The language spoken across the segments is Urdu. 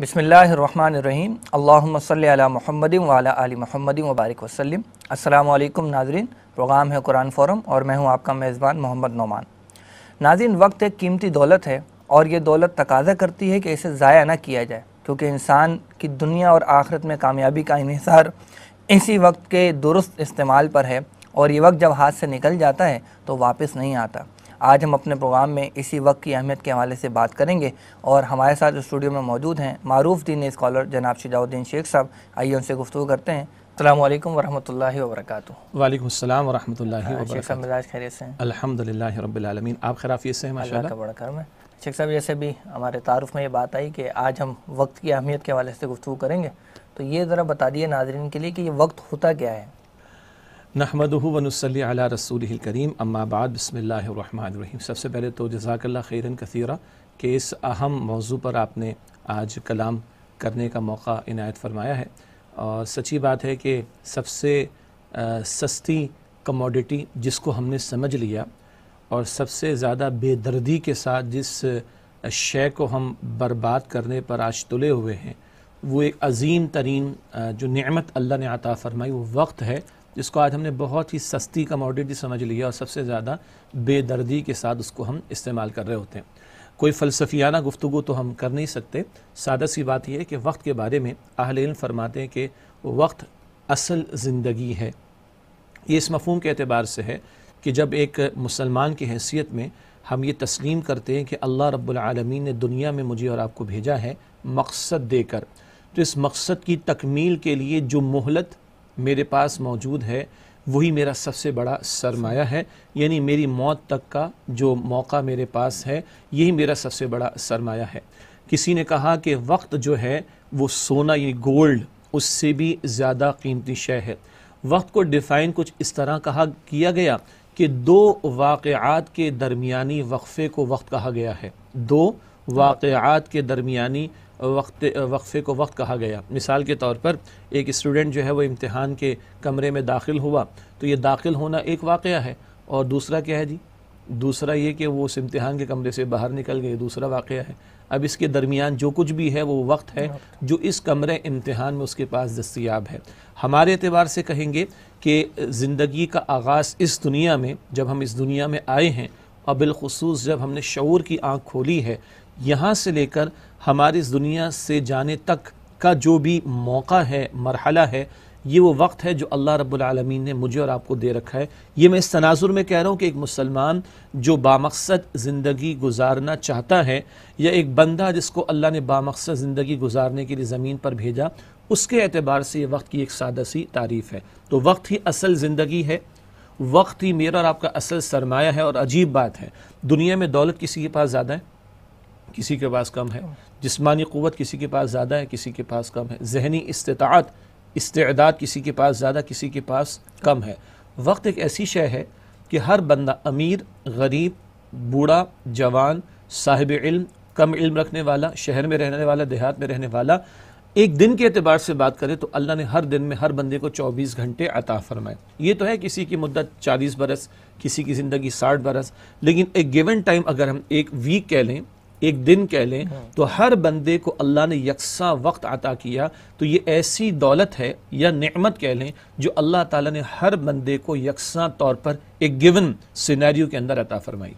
بسم اللہ الرحمن الرحیم۔ اللہم صلی علی محمد وعلی آل محمد وبارک وسلم۔ السلام علیکم ناظرین، پروگرام ہے قرآن فورم اور میں ہوں آپ کا میزبان محمد نعمان۔ ناظرین، وقت ایک قیمتی دولت ہے اور یہ دولت تقاضا کرتی ہے کہ اسے ضائع نہ کیا جائے، کیونکہ انسان کی دنیا اور آخرت میں کامیابی کا انحصار اسی وقت کے درست استعمال پر ہے اور یہ وقت جب ہاتھ سے نکل جاتا ہے تو واپس نہیں آتا۔ آج ہم اپنے پروگرام میں اسی وقت کی اہمیت کے حوالے سے بات کریں گے اور ہمارے ساتھ اسٹوڈیو میں موجود ہیں معروف دین اسکالر جناب شجاع الدین شیخ صاحب آئیے ان سے گفتگو کرتے ہیں۔ السلام علیکم ورحمۃ اللہ وبرکاتہ۔ وعلیکم السلام ورحمۃ اللہ شیخ وبرکاتہ صاحب مزاج خیریت سے ہیں؟ الحمد للہ رب العالمین۔ آپ خرافیت سے ہیں اللہ کا بڑا کرم ہے۔ شیخ صاحب جیسے بھی ہمارے تعارف میں یہ بات آئی کہ آج ہم وقت کی اہمیت کے حوالے سے گفتگو کریں گے تو یہ ذرا بتا دیے ناظرین کے لیے کہ یہ وقت ہوتا کیا ہے۔ نحمدہ ونصلی علی رسول الکریم. اما بعد، بسم اللہ الرحمن الرحیم. سب سے پہلے تو جزاک اللہ خیرن کثیرہ کہ اس اہم موضوع پر آپ نے آج کلام کرنے کا موقع عنایت فرمایا ہے. اور سچی بات ہے کہ سب سے سستی کموڈٹی جس کو ہم نے سمجھ لیا اور سب سے زیادہ بے دردی کے ساتھ جس شے کو ہم برباد کرنے پر آج تلے ہوئے ہیں، وہ ایک عظیم ترین جو نعمت اللہ نے عطا فرمائی، وہ وقت ہے جس کو آج ہم نے بہت ہی سستی کموڈیٹی سمجھ لیا اور سب سے زیادہ بے دردی کے ساتھ اس کو ہم استعمال کر رہے ہوتے ہیں۔ کوئی فلسفیانہ گفتگو تو ہم کر نہیں سکتے۔ سادہ سی بات یہ ہے کہ وقت کے بارے میں اہل علم فرماتے ہیں کہ وقت اصل زندگی ہے۔ یہ اس مفہوم کے اعتبار سے ہے کہ جب ایک مسلمان کی حیثیت میں ہم یہ تسلیم کرتے ہیں کہ اللہ رب العالمین نے دنیا میں مجھے اور آپ کو بھیجا ہے مقصد دے کر، تو اس مقصد کی تکمیل کے لیے جو مہلت میرے پاس موجود ہے، وہی میرا سب سے بڑا سرمایہ ہے۔ یعنی میری موت تک کا جو موقع میرے پاس ہے، یہی میرا سب سے بڑا سرمایہ ہے۔ کسی نے کہا کہ وقت جو ہے، وہ سونا یعنی گولڈ، اس سے بھی زیادہ قیمتی شے ہے۔ وقت کو ڈیفائن کچھ اس طرح کہا کیا گیا کہ دو واقعات کے درمیانی وقفے کو وقت کہا گیا ہے۔ دو واقعات کے درمیانی وقت وقفے کو وقت کہا گیا۔ مثال کے طور پر ایک اسٹوڈنٹ جو ہے وہ امتحان کے کمرے میں داخل ہوا تو یہ داخل ہونا ایک واقعہ ہے اور دوسرا کیا ہے جی؟ دوسرا یہ کہ وہ اس امتحان کے کمرے سے باہر نکل گئے، دوسرا واقعہ ہے۔ اب اس کے درمیان جو کچھ بھی ہے وہ وقت ہے جو اس کمرے امتحان میں اس کے پاس دستیاب ہے۔ ہمارے اعتبار سے کہیں گے کہ زندگی کا آغاز اس دنیا میں، جب ہم اس دنیا میں آئے ہیں اور بالخصوص جب ہم نے شعور کی آنکھ کھولی ہے یہاں سے لے کر ہماری اس دنیا سے جانے تک کا جو بھی موقع ہے، مرحلہ ہے، یہ وہ وقت ہے جو اللہ رب العالمین نے مجھے اور آپ کو دے رکھا ہے۔ یہ میں اس تناظر میں کہہ رہا ہوں کہ ایک مسلمان جو بامقصد زندگی گزارنا چاہتا ہے یا ایک بندہ جس کو اللہ نے بامقصد زندگی گزارنے کے لیے زمین پر بھیجا، اس کے اعتبار سے یہ وقت کی ایک سادہ سی تعریف ہے۔ تو وقت ہی اصل زندگی ہے، وقت ہی میرا اور آپ کا اصل سرمایہ ہے اور عجیب بات ہے۔ دنیا میں دولت کسی کے پاس زیادہ ہے؟ کسی کے پاس کم ہے، جسمانی قوت کسی کے پاس زیادہ ہے، کسی کے پاس کم ہے، ذہنی استطاعت، استعداد کسی کے پاس زیادہ، کسی کے پاس کم ہے۔ وقت ایک ایسی شے ہے کہ ہر بندہ امیر، غریب، بوڑھا، جوان، صاحب علم، کم علم رکھنے والا، شہر میں رہنے والا، دیہات میں رہنے والا، ایک دن کے اعتبار سے بات کرے تو اللہ نے ہر دن میں ہر بندے کو چوبیس گھنٹے عطا فرمائے۔ یہ تو ہے کسی کی مدت چالیس برس، کسی کی زندگی ساٹھ برس، لیکن ایک گیون ٹائم اگر ہم ایک ویک کہہ لیں ایک دن کہہ لیں تو ہر بندے کو اللہ نے یکساں وقت عطا کیا تو یہ ایسی دولت ہے یا نعمت کہہ لیں جو اللہ تعالیٰ نے ہر بندے کو یکساں طور پر ایک گیون سینیریو کے اندر عطا فرمائی۔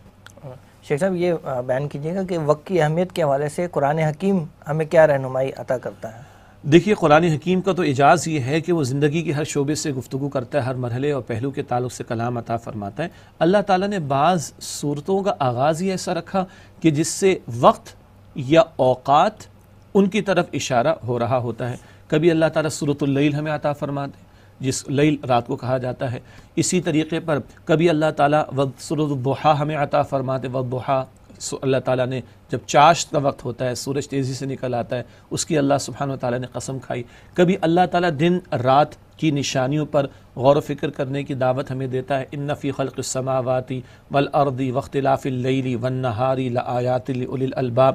شیخ صاحب یہ بیان کیجیے گا کہ وقت کی اہمیت کے حوالے سے قرآن حکیم ہمیں کیا رہنمائی عطا کرتا ہے؟ دیکھیے، قرآن حکیم کا تو اعجاز یہ ہے کہ وہ زندگی کے ہر شعبے سے گفتگو کرتا ہے، ہر مرحلے اور پہلو کے تعلق سے کلام عطا فرماتا ہے۔ اللہ تعالیٰ نے بعض صورتوں کا آغاز ہی ایسا رکھا کہ جس سے وقت یا اوقات ان کی طرف اشارہ ہو رہا ہوتا ہے۔ کبھی اللہ تعالیٰ صورت اللیل ہمیں عطا فرماتے جس لیل رات کو کہا جاتا ہے۔ اسی طریقے پر کبھی اللہ تعالیٰ وقت صورت الضحیٰ ہمیں عطا فرماتے وضحیٰ سو اللہ تعالیٰ نے جب چاشت کا وقت ہوتا ہے، سورج تیزی سے نکل آتا ہے، اس کی اللہ سبحانہ و تعالیٰ نے قسم کھائی۔ کبھی اللہ تعالیٰ دن رات کی نشانیوں پر غور و فکر کرنے کی دعوت ہمیں دیتا ہے، ان فی خلق السماواتی والارض واختلاف اللیل والنہار لآیات لأولی الالباب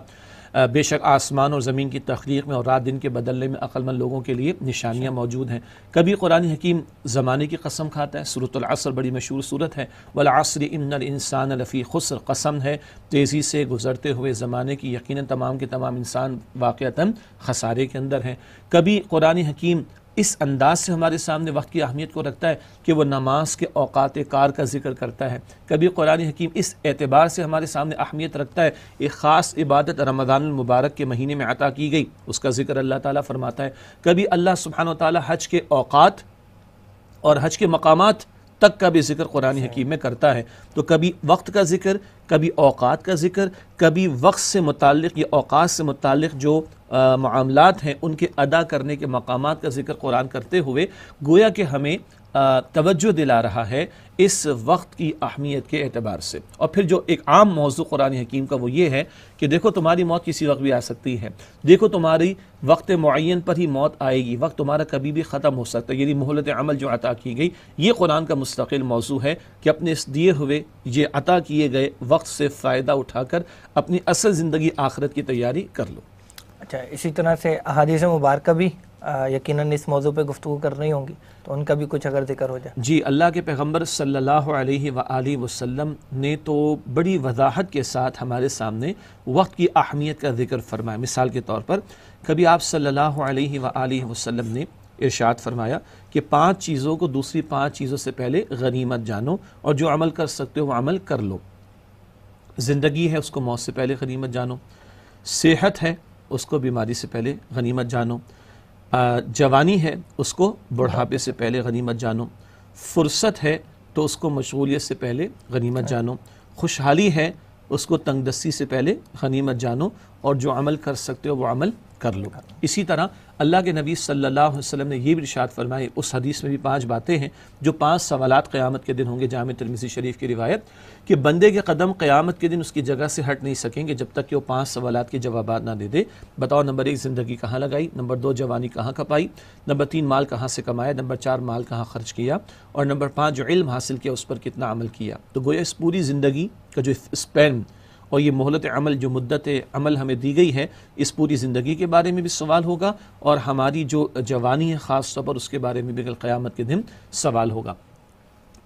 بے شک آسمان اور زمین کی تخلیق میں اور رات دن کے بدلنے میں عقل مند لوگوں کے لیے نشانیاں موجود ہیں۔ کبھی قرآن حکیم زمانے کی قسم کھاتا ہے؟ صورت العصر بڑی مشہور صورت ہے۔ والعصر ان الانسان لفی خسر، قسم ہے۔ تیزی سے گزرتے ہوئے زمانے کی یقیناً تمام کے تمام انسان واقعتاً خسارے کے اندر ہیں۔ کبھی قرآن حکیم اس انداز سے ہمارے سامنے وقت کی اہمیت کو رکھتا ہے کہ وہ نماز کے اوقات کار کا ذکر کرتا ہے۔ کبھی قرآن حکیم اس اعتبار سے ہمارے سامنے اہمیت رکھتا ہے، ایک خاص عبادت رمضان المبارک کے مہینے میں عطا کی گئی۔ اس کا ذکر اللہ تعالیٰ فرماتا ہے۔ کبھی اللہ سبحانہ و تعالیٰ حج کے اوقات اور حج کے مقامات تک کا بھی ذکر قرآن حکیم میں کرتا ہے۔ تو کبھی وقت کا ذکر کبھی اوقات کا ذکر کبھی وقت سے متعلق یا اوقات سے متعلق جو معاملات ہیں ان کے ادا کرنے کے مقامات کا ذکر قرآن کرتے ہوئے گویا کہ ہمیں توجہ دلا رہا ہے اس وقت کی اہمیت کے اعتبار سے۔ اور پھر جو ایک عام موضوع قرآن حکیم کا وہ یہ ہے کہ دیکھو تمہاری موت کسی وقت بھی آ سکتی ہے۔ دیکھو تمہاری وقت معین پر ہی موت آئے گی۔ وقت تمہارا کبھی بھی ختم ہو سکتا ہے۔ یعنی مہلت عمل جو عطا کی گئی، یہ قرآن کا مستقل موضوع ہے کہ اپنے اس دیے ہوئے، یہ عطا کیے گئے وقت سے فائدہ اٹھا کر اپنی اصل زندگی آخرت کی تیاری کر لو۔ اچھا اسی طرح سے احادیث مبارکہ بھی یقیناً اس موضوع پہ گفتگو کر رہی ہوں گی، تو ان کا بھی کچھ اگر ذکر ہو جائے۔ جی اللہ کے پیغمبر صلی اللہ علیہ وآلہ وسلم نے تو بڑی وضاحت کے ساتھ ہمارے سامنے وقت کی اہمیت کا ذکر فرمایا۔ مثال کے طور پر، کبھی آپ صلی اللہ علیہ وآلہ وسلم نے ارشاد فرمایا کہ پانچ چیزوں کو دوسری پانچ چیزوں سے پہلے غنیمت جانو اور جو عمل کر سکتے ہو وہ عمل کر لو۔ زندگی ہے، اس کو موت سے پہلے غنیمت جانو۔ صحت ہے، اس کو بیماری سے پہلے غنیمت جانو۔ جوانی ہے اس کو بڑھاپے سے پہلے غنیمت جانو۔ فرصت ہے تو اس کو مشغولیت سے پہلے غنیمت جانو۔ خوشحالی ہے اس کو تنگ دستی سے پہلے غنیمت جانو۔ اور جو عمل کر سکتے ہو وہ عمل کر لو۔ اسی طرح اللہ کے نبی صلی اللہ علیہ وسلم نے یہ بھی ارشاد فرمائی اس حدیث میں بھی پانچ باتیں ہیں جو پانچ سوالات قیامت کے دن ہوں گے جامع ترمیزی شریف کی روایت، کہ بندے کے قدم قیامت کے دن اس کی جگہ سے ہٹ نہیں سکیں گے جب تک کہ وہ پانچ سوالات کے جوابات نہ دے دے۔ بتاؤ، نمبر ایک، زندگی کہاں لگائی؟ نمبر دو، جوانی کہاں کپائی نمبر تین، مال کہاں سے کمایا؟ نمبر چار، مال کہاں خرچ کیا؟ اور نمبر پانچ، جو علم حاصل کیا، اس پر کتنا عمل کیا؟ تو گویا اس پوری زندگی کا جو اسپین اور یہ مہلت عمل جو مدت عمل ہمیں دی گئی ہے، اس پوری زندگی کے بارے میں بھی سوال ہوگا اور ہماری جو جوانی ہے خاص طور پر اس کے بارے میں بھی قیامت کے دن سوال ہوگا۔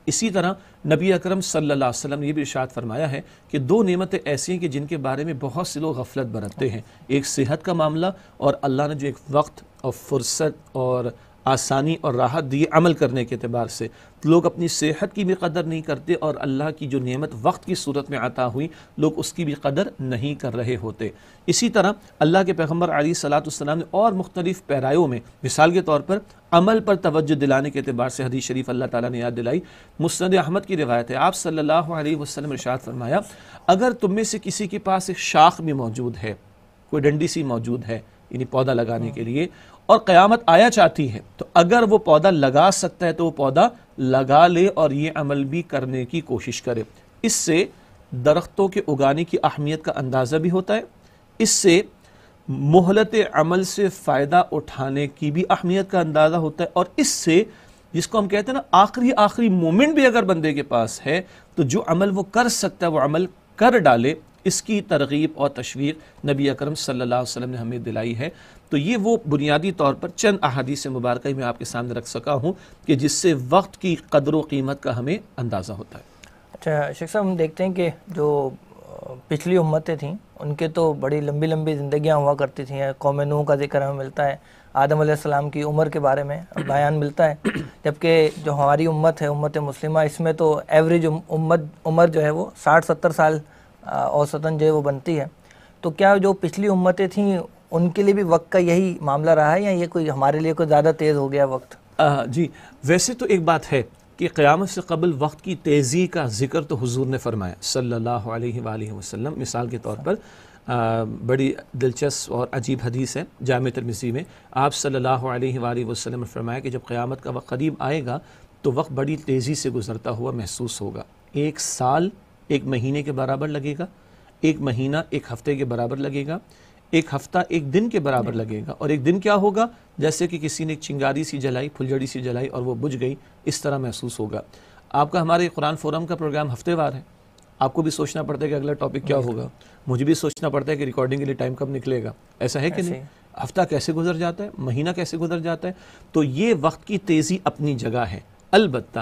اسی طرح نبی اکرم صلی اللہ علیہ وسلم نے یہ بھی ارشاد فرمایا ہے کہ دو نعمتیں ایسی ہیں کہ جن کے بارے میں بہت سے لوگ غفلت برتتے ہیں۔ ایک صحت کا معاملہ اور اللہ نے جو ایک وقت اور فرصت اور آسانی اور راحت دی عمل کرنے کے اعتبار سے۔ لوگ اپنی صحت کی بھی قدر نہیں کرتے اور اللہ کی جو نعمت وقت کی صورت میں عطا ہوئی، لوگ اس کی بھی قدر نہیں کر رہے ہوتے۔ اسی طرح اللہ کے پیغمبر علی صلاۃ السلام نے اور مختلف پیرایوں میں، مثال کے طور پر عمل پر توجہ دلانے کے اعتبار سے حدیث شریف اللہ تعالیٰ نے یاد دلائی۔ مسند احمد کی روایت ہے، آپ صلی اللہ علیہ وسلم ارشاد فرمایا، اگر تم میں سے کسی کے پاس ایک شاخ بھی موجود ہے، کوئی ڈنڈی سی موجود ہے یعنی پودا لگانے کے لیے اور قیامت آیا چاہتی ہے۔ تو اگر وہ پودا لگا سکتا ہے تو وہ پودا لگا لے اور یہ عمل بھی کرنے کی کوشش کرے۔ اس سے درختوں کے اگانے کی اہمیت کا اندازہ بھی ہوتا ہے۔ اس سے مہلت عمل سے فائدہ اٹھانے کی بھی اہمیت کا اندازہ ہوتا ہے۔ اور اس سے جس کو ہم کہتے ہیں نا، آخری آخری مومنٹ بھی اگر بندے کے پاس ہے، تو جو عمل وہ کر سکتا ہے، وہ عمل کر ڈالے۔ اس کی ترغیب اور تشویق نبی اکرم صلی اللہ علیہ وسلم نے ہمیں دلائی ہے۔ تو یہ وہ بنیادی طور پر چند احادیث مبارکہ میں آپ کے سامنے رکھ سکا ہوں کہ جس سے وقت کی قدر و قیمت کا ہمیں اندازہ ہوتا ہے۔ اچھا شیخ صاحب، ہم دیکھتے ہیں کہ جو پچھلی امتیں تھیں، ان کے تو بڑی لمبی لمبی زندگیاں ہوا کرتی تھیں۔ قوم نوح کا ذکر ہمیں ملتا ہے، آدم علیہ السلام کی عمر کے بارے میں بیان ملتا ہے۔ جبکہ جو ہماری امت ہے، امت مسلمہ، اس میں تو ایوریج امت، عمر جو ہے وہ ساٹھ ستر سال اوسطاً جو ہے وہ بنتی ہے۔ تو کیا جو پچھلی امتیں تھیں، ان کے لیے بھی وقت کا یہی معاملہ رہا ہے یا یہ کوئی ہمارے لیے کوئی زیادہ تیز ہو گیا وقت؟ جی ویسے تو ایک بات ہے کہ قیامت سے قبل وقت کی تیزی کا ذکر تو حضور نے فرمایا۔ صلی اللہ علیہ وآلہ وسلم، مثال کے طور پر بڑی دلچسپ اور عجیب حدیث ہے جامع ترمیسی میں۔ آپ صلی اللہ علیہ وآلہ وسلم نے فرمایا کہ جب قیامت کا وقت قریب آئے گا تو وقت بڑی تیزی سے گزرتا ہوا محسوس ہوگا۔ ایک سال ایک مہینے کے برابر لگے گا ایک مہینہ ایک ہفتے کے برابر لگے گا ایک ہفتہ ایک دن کے برابر لگے گا۔ اور ایک دن کیا ہوگا؟ جیسے کہ کسی نے ایک چنگاری سی جلائی پھلجڑی سی جلائی اور وہ بجھ گئی اس طرح محسوس ہوگا۔ آپ کا ہمارے قرآن فورم کا پروگرام ہفتے وار ہے۔ آپ کو بھی سوچنا پڑتا ہے کہ اگلا ٹاپک کیا ہوگا۔ مجھے بھی سوچنا پڑتا ہے کہ ریکارڈنگ کے لیے ٹائم کب نکلے گا۔ ایسا ہے کہ نہیں؟ ہفتہ کیسے گزر جاتا ہے؟ مہینہ کیسے گزر جاتا ہے؟ تو یہ وقت کی تیزی اپنی جگہ ہے۔ البتہ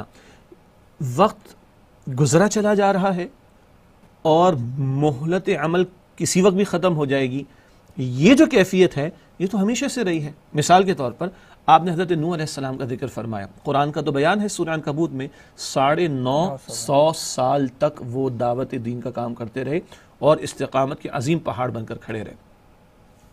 وقت گزرا چلا جا رہا ہے۔ اور مہلت عمل کسی وقت بھی ختم ہو جائے گی یہ جو کیفیت ہے یہ تو ہمیشہ سے رہی ہے۔ مثال کے طور پر آپ نے حضرت نوح علیہ السلام کا ذکر فرمایا۔ قرآن کا تو بیان ہے سورہ کبوت میں ساڑھے نو سو سال تک وہ دعوت دین کا کام کرتے رہے اور استقامت کے عظیم پہاڑ بن کر کھڑے رہے۔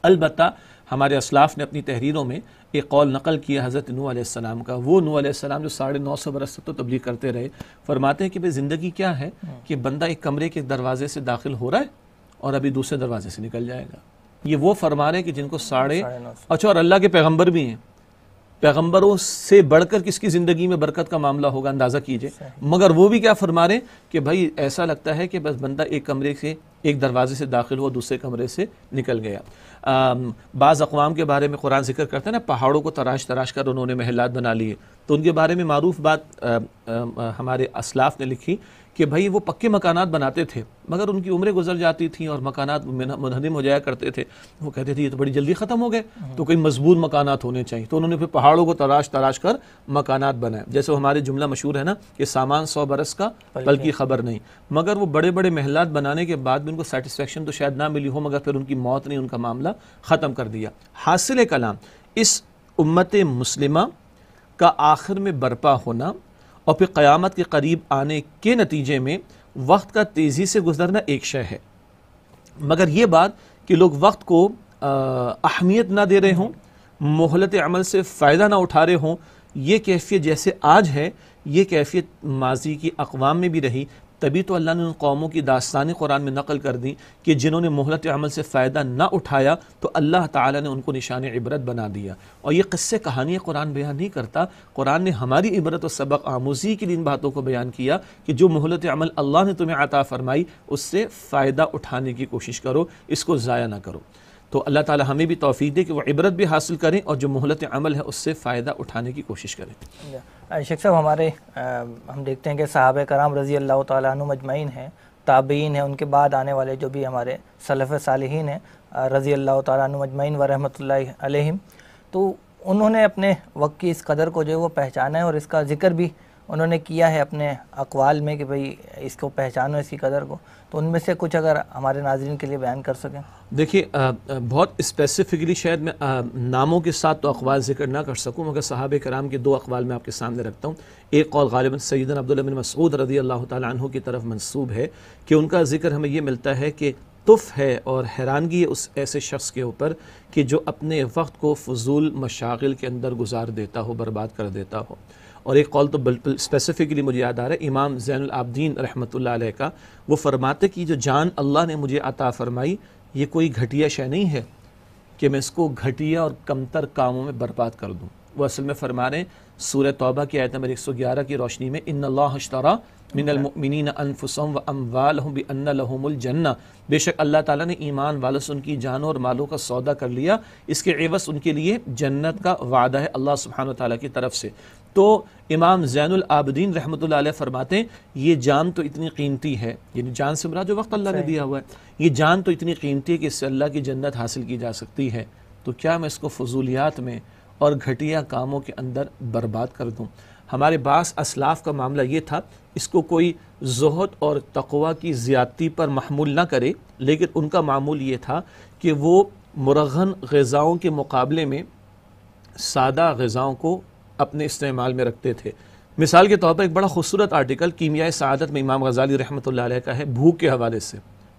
البتہ ہمارے اسلاف نے اپنی تحریروں میں ایک قول نقل کیا حضرت نوح علیہ السلام کا۔ وہ نوح علیہ السلام جو ساڑھے نو سو برس تک تو تبلیغ کرتے رہے فرماتے ہیں کہ بھئی زندگی کیا ہے کہ بندہ ایک کمرے کے دروازے سے داخل ہو رہا ہے اور ابھی دوسرے دروازے سے نکل جائے گا۔ یہ وہ فرما رہے ہیں کہ جن کو ساڑھے اچھا اور اللہ کے پیغمبر بھی ہیں۔ پیغمبروں سے بڑھ کر کس کی زندگی میں برکت کا معاملہ ہوگا اندازہ کیجیے۔ مگر وہ بھی کیا فرما رہے ہیں کہ بھائی ایسا لگتا ہے کہ بس بندہ ایک کمرے سے ایک دروازے سے داخل ہوا دوسرے کمرے سے نکل گیا۔ بعض اقوام کے بارے میں قرآن ذکر کرتے ہیں نا، پہاڑوں کو تراش تراش کر انہوں نے محلات بنا لیے۔ تو ان کے بارے میں معروف بات ہمارے اسلاف نے لکھی کہ بھائی وہ پکے مکانات بناتے تھے، مگر ان کی عمریں گزر جاتی تھیں اور مکانات منہدم ہو جایا کرتے تھے۔ وہ کہتے تھے، یہ تو بڑی جلدی ختم ہو گئے، تو کوئی مضبوط مکانات ہونے چاہیے۔ تو انہوں نے پھر پہاڑوں کو تراش تراش کر مکانات بنائے۔ جیسے وہ ہمارے جملہ مشہور ہے نا کہ سامان سو برس کا پل کی خبر نہیں۔ مگر وہ بڑے بڑے محلات بنانے کے بعد بھی ان کو سیٹسفیکشن تو شاید نہ ملی ہو، مگر پھر ان کی موت نے ان کا معاملہ ختم کر دیا۔ حاصل کلام، اس امت مسلمہ کا آخر میں برپا ہونا اور پھر قیامت کے قریب آنے کے نتیجے میں وقت کا تیزی سے گزرنا ایک شے ہے۔ مگر یہ بات کہ لوگ وقت کو اہمیت نہ دے رہے ہوں، مہلت عمل سے فائدہ نہ اٹھا رہے ہوں، یہ کیفیت جیسے آج ہے، یہ کیفیت ماضی کی اقوام میں بھی رہی۔ تبھی تو اللہ نے ان قوموں کی داستانی قرآن میں نقل کر دی کہ جنہوں نے مہلت عمل سے فائدہ نہ اٹھایا تو اللہ تعالیٰ نے ان کو نشان عبرت بنا دیا۔ اور یہ قصے کہانی قرآن بیان نہیں کرتا، قرآن نے ہماری عبرت و سبق آموزی کی ان باتوں کو بیان کیا کہ جو مہلت عمل اللہ نے تمہیں عطا فرمائی، اس سے فائدہ اٹھانے کی کوشش کرو، اس کو ضائع نہ کرو۔ تو اللہ تعالی ہمیں بھی توفیق دے کہ وہ عبرت بھی حاصل کریں اور جو مہلت عمل ہے اس سے فائدہ اٹھانے کی کوشش کریں۔ شیخ صاحب، ہمارے ہم دیکھتے ہیں کہ صحابہ کرام رضی اللہ تعالیٰ عنہ مجمعین ہیں، تابعین ہیں، ان کے بعد آنے والے جو بھی ہمارے صلف صالحین ہیں رضی اللہ تعالیٰ عنہ مجمعین و رحمۃ اللہ علیہم، تو انہوں نے اپنے وقت کی اس قدر کو جو ہے وہ پہچانا ہے اور اس کا ذکر بھی انہوں نے کیا ہے اپنے اقوال میں کہ بھئی اس کو پہچانو اس کی قدر کو۔ تو ان میں سے کچھ اگر ہمارے ناظرین کے لیے بیان کر سکیں۔ دیکھیے بہت اسپیسیفکلی شاید میں ناموں کے ساتھ تو اقوال ذکر نہ کر سکوں، مگر صحابہ کرام کے دو اقوال میں آپ کے سامنے رکھتا ہوں۔ ایک قول غالباً سیدنا عبداللہ بن مسعود رضی اللہ تعالیٰ عنہ کی طرف منصوب ہے کہ ان کا ذکر ہمیں یہ ملتا ہے کہ تف ہے اور حیرانگی ہے اس ایسے شخص کے اوپر کہ جو اپنے وقت کو فضول مشاغل کے اندر گزار دیتا ہو، برباد کر دیتا ہو۔ اور ایک قول تو بالکل اسپیسیفکلی مجھے یاد آ رہا ہے، امام زین العابدین رحمۃ اللہ علیہ کا، وہ فرماتے کہ جو جان اللہ نے مجھے عطا فرمائی، یہ کوئی گھٹیا شے نہیں ہے کہ میں اس کو گھٹیا اور کمتر کاموں میں برباد کر دوں۔ وہ اصل میں فرما رہے ہیں، سورہ توبہ کی آیت نمبر 111 کی روشنی میں، ان اللہ اشترا من المؤمنین انفسهم و بان لہم الجنہ بے شک اللہ تعالیٰ نے ایمان والس ان کی جانوں اور مالوں کا سودا کر لیا۔ اس کے عوض ان کے لیے جنت کا وعدہ ہے اللہ سبحانہ وتعالیٰ کی طرف سے۔ تو امام زین العابدین رحمۃ اللہ علیہ فرماتے ہیں یہ جان تو اتنی قیمتی ہے۔ یعنی جان سے مراد جو وقت اللہ نے دیا ہوا ہے یہ جان تو اتنی قیمتی ہے کہ اس سے اللہ کی جنت حاصل کی جا سکتی ہے۔ تو کیا میں اس کو فضولیات میں اور گھٹیا کاموں کے اندر برباد کر دوں؟ ہمارے بعض اسلاف کا معاملہ یہ تھا اس کو کوئی زہد اور تقوی کی زیادتی پر محمول نہ کرے لیکن ان کا معمول یہ تھا کہ وہ مرغن غذاؤں کے مقابلے میں سادہ غذاؤں کو اپنے استعمال میں رکھتے تھے۔ مثال کے طور پر ایک بڑا خوبصورت آرٹیکل کیمیائی سعادت میں امام غزالی رحمۃ اللہ علیہ کا ہے، بھوک کے حوالے سے۔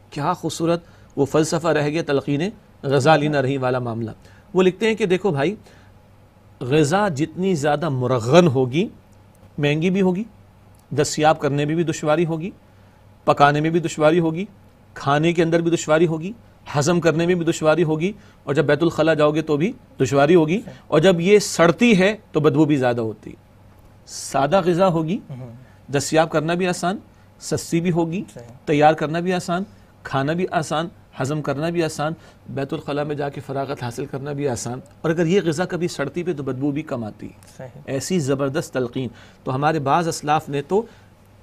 کیا خوبصورت وہ فلسفہ رہ گیا تلقین غزالی نہ رہی والا معاملہ۔ وہ لکھتے ہیں کہ دیکھو بھائی غذا جتنی زیادہ مرغن ہوگی، مہنگی بھی ہوگی، دستیاب کرنے میں بھی دشواری ہوگی، پکانے میں بھی دشواری ہوگی، کھانے کے اندر بھی دشواری ہوگی ہضم کرنے میں بھی دشواری ہوگی اور جب بیت الخلاء جاؤ گے تو بھی دشواری ہوگی اور جب یہ سڑتی ہے تو بدبو بھی زیادہ ہوتی سادہ غذا ہوگی دستیاب کرنا بھی آسان سستی بھی ہوگی تیار کرنا بھی آسان کھانا بھی آسان ہضم کرنا بھی آسان بیت الخلاء میں جا کے فراغت حاصل کرنا بھی آسان۔ اور اگر یہ غذا کبھی سڑتی پہ تو بدبو بھی کم آتی۔ ایسی زبردست تلقین۔ تو ہمارے بعض اسلاف نے تو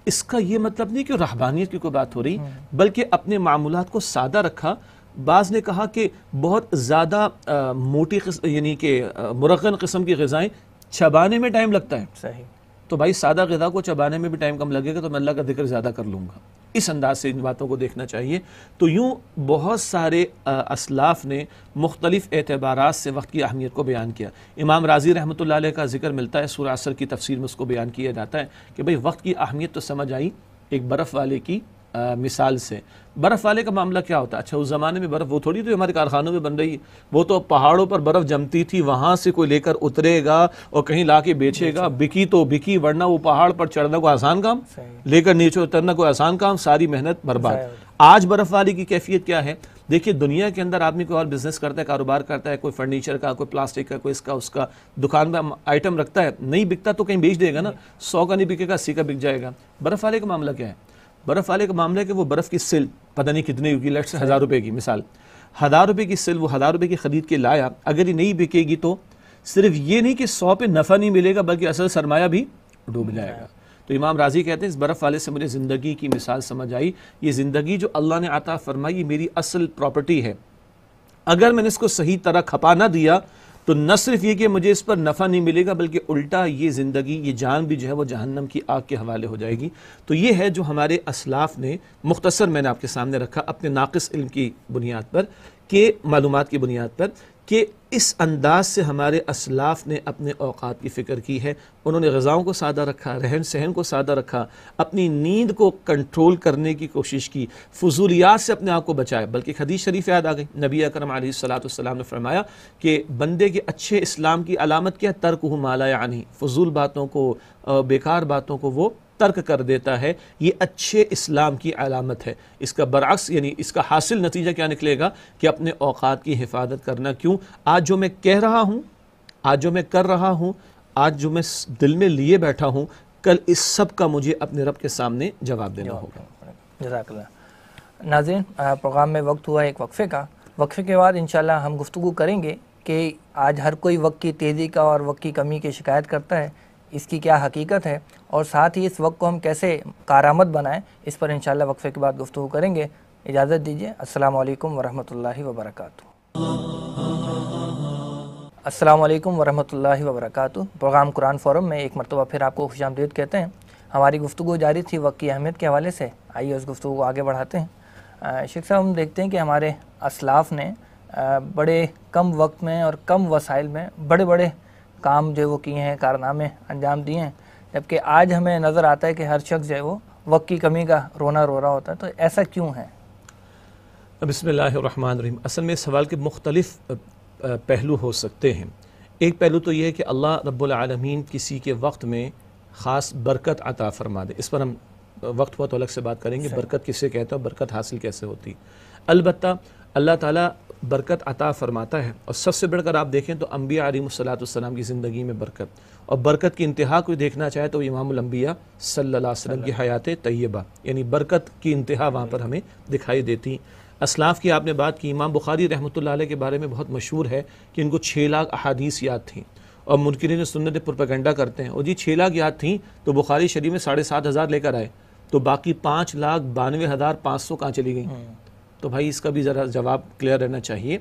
اس کا یہ مطلب نہیں کہ رحبانیت کی کوئی بات ہو رہی بلکہ اپنے معمولات کو سادہ رکھا بعض نے کہا کہ بہت زیادہ موٹی قسم یعنی کہ مرغن قسم کی غذائیں چبانے میں ٹائم لگتا ہے۔ صحیح۔ تو بھائی سادہ غذا کو چبانے میں بھی ٹائم کم لگے گا تو میں اللہ کا ذکر زیادہ کر لوں گا۔ اس انداز سے ان باتوں کو دیکھنا چاہیے۔ تو یوں بہت سارے اسلاف نے مختلف اعتبارات سے وقت کی اہمیت کو بیان کیا۔ امام راضی رحمۃ اللہ علیہ کا ذکر ملتا ہے سورہ عصر کی تفسیر میں اس کو بیان کیا جاتا ہے کہ بھئی وقت کی اہمیت تو سمجھ آئی ایک برف والے کی مثال سے۔ برف والے کا معاملہ کیا ہوتا ہے؟ اچھا اس زمانے میں برف وہ تھوڑی تو ہمارے کارخانوں میں بن رہی۔ وہ تو پہاڑوں پر برف جمتی تھی وہاں سے کوئی لے کر اترے گا اور کہیں لا کے بیچے گا۔ بکی تو بکی ورنہ وہ پہاڑ پر چڑھنا کوئی آسان کام؟ لے کر نیچے اترنا کوئی آسان کام؟ ساری محنت برباد۔ آج برف والی کی کیفیت کیا ہے؟ دیکھیے دنیا کے اندر آدمی کوئی اور بزنس کرتا ہے کاروبار کرتا ہے کوئی فرنیچر کا کوئی پلاسٹک کا کوئی اس کا اس کا دکان میں آئٹم رکھتا ہے۔ نہیں بکتا تو کہیں بیچ دے گا نا۔ سو کا نہیں بکے گا اسی کا بک جائے گا۔ برف والے کا معاملہ کیا ہے؟ برف والے کا معاملہ ہے کہ وہ برف کی سل، پتہ نہیں کتنے ہوگی لیٹ سے ہزار روپے کی، مثال۔ ہزار روپے کی سل، وہ ہزار روپے کی خرید کے لایا، اگر یہ نہیں بکے گی تو صرف یہ نہیں کہ سو پہ نفع نہیں ملے گا، بلکہ اصل سرمایہ بھی ڈوب جائے گا۔ تو امام راضی کہتے ہیں، اس برف والے سے مجھے زندگی کی مثال سمجھ آئی۔ یہ زندگی جو اللہ نے عطا فرمائی، یہ میری اصل پراپرٹی ہے۔ اگر میں نے اس کو صحیح طرح کھپا نہ دیا تو نہ صرف یہ کہ مجھے اس پر نفع نہیں ملے گا، بلکہ الٹا یہ زندگی، یہ جان بھی جو ہے وہ جہنم کی آگ کے حوالے ہو جائے گی۔ تو یہ ہے جو ہمارے اسلاف نے مختصر میں نے آپ کے سامنے رکھا اپنے ناقص علم کی بنیاد پر، کہ معلومات کی بنیاد پر۔ کہ اس انداز سے ہمارے اسلاف نے اپنے اوقات کی فکر کی ہے۔ انہوں نے غذاؤں کو سادہ رکھا، رہن سہن کو سادہ رکھا، اپنی نیند کو کنٹرول کرنے کی کوشش کی، فضولیات سے اپنے آپ کو بچائے بلکہ حدیث شریف یاد آ گئی۔ نبی اکرم علیہ السلاۃ والسلام نے فرمایا کہ بندے کے اچھے اسلام کی علامت کیا؟ ترک ہو مالا یعنی۔ فضول باتوں کو، بیکار باتوں کو وہ ترک کر دیتا ہے یہ اچھے اسلام کی علامت ہے۔ اس کا برعکس یعنی اس کا حاصل نتیجہ کیا نکلے گا کہ اپنے اوقات کی حفاظت کرنا کیوں؟ آج جو میں کہہ رہا ہوں آج جو میں کر رہا ہوں آج جو میں دل میں لیے بیٹھا ہوں کل اس سب کا مجھے اپنے رب کے سامنے جواب دینا ہوگا۔ جزاک اللہ۔ ناظرین پروگرام میں وقت ہوا ایک وقفے کا۔ وقفے کے بعد انشاءاللہ ہم گفتگو کریں گے کہ آج ہر کوئی وقت کی تیزی کا اور وقت کی کمی کی شکایت کرتا ہے۔ اس کی کیا حقیقت ہے اور ساتھ ہی اس وقت کو ہم کیسے کارآمد بنائیں، اس پر انشاءاللہ وقفے کے بعد گفتگو کریں گے۔ اجازت دیجیے السلام علیکم ورحمۃ اللہ وبرکاتہ۔ السلام علیکم ورحمۃ اللہ وبرکاتہ۔ پروگرام قرآن فورم میں ایک مرتبہ پھر آپ کو خوش آمدید کہتے ہیں۔ ہماری گفتگو جاری تھی وقت کی اہمیت کے حوالے سے۔ آئیے اس گفتگو کو آگے بڑھاتے ہیں۔ شیخ صاحب، ہم دیکھتے ہیں کہ ہمارے اسلاف نے بڑے کم وقت میں اور کم وسائل میں بڑے بڑے کام جو وہ کیے ہیں کارنامے انجام دیے ہیں۔ جبکہ آج ہمیں نظر آتا ہے کہ ہر شخص جو ہے وہ وقت کی کمی کا رونا رو رہا ہوتا ہے۔ تو ایسا کیوں ہے؟ بسم اللہ الرحمن الرحیم۔ اصل میں اس سوال کے مختلف پہلو ہو سکتے ہیں۔ ایک پہلو تو یہ ہے کہ اللہ رب العالمین کسی کے وقت میں خاص برکت عطا فرما دے۔ اس پر ہم وقت بہت الگ سے بات کریں گے۔ برکت کسے کہتا ہے برکت حاصل کیسے ہوتی۔ البتہ اللہ تعالیٰ برکت عطا فرماتا ہے اور سب سے بڑھ کر آپ دیکھیں تو انبیاء علیہ الصلاۃ السلام کی زندگی میں برکت اور برکت کی انتہا کو دیکھنا چاہے تو امام الانبیاء صلی اللہ علیہ وسلم کی حیات طیبہ یعنی برکت کی انتہا وہاں پر ہمیں دکھائی دیتی۔ اسلاف کی آپ نے بات کی، امام بخاری رحمۃ اللہ علیہ کے بارے میں بہت مشہور ہے کہ ان کو چھ لاکھ احادیث یاد تھیں اور منکرین سنت پرپگنڈا کرتے ہیں۔ اور جی چھ لاکھ یاد تھیں تو بخاری شریف میں ساڑھے سات ہزار لے کر آئے، تو باقی پانچ لاکھ بانوے ہزار پانچ سو کہاں چلی گئیں؟ ہاں۔ تو بھائی اس کا بھی ذرا جواب کلیئر رہنا چاہیے۔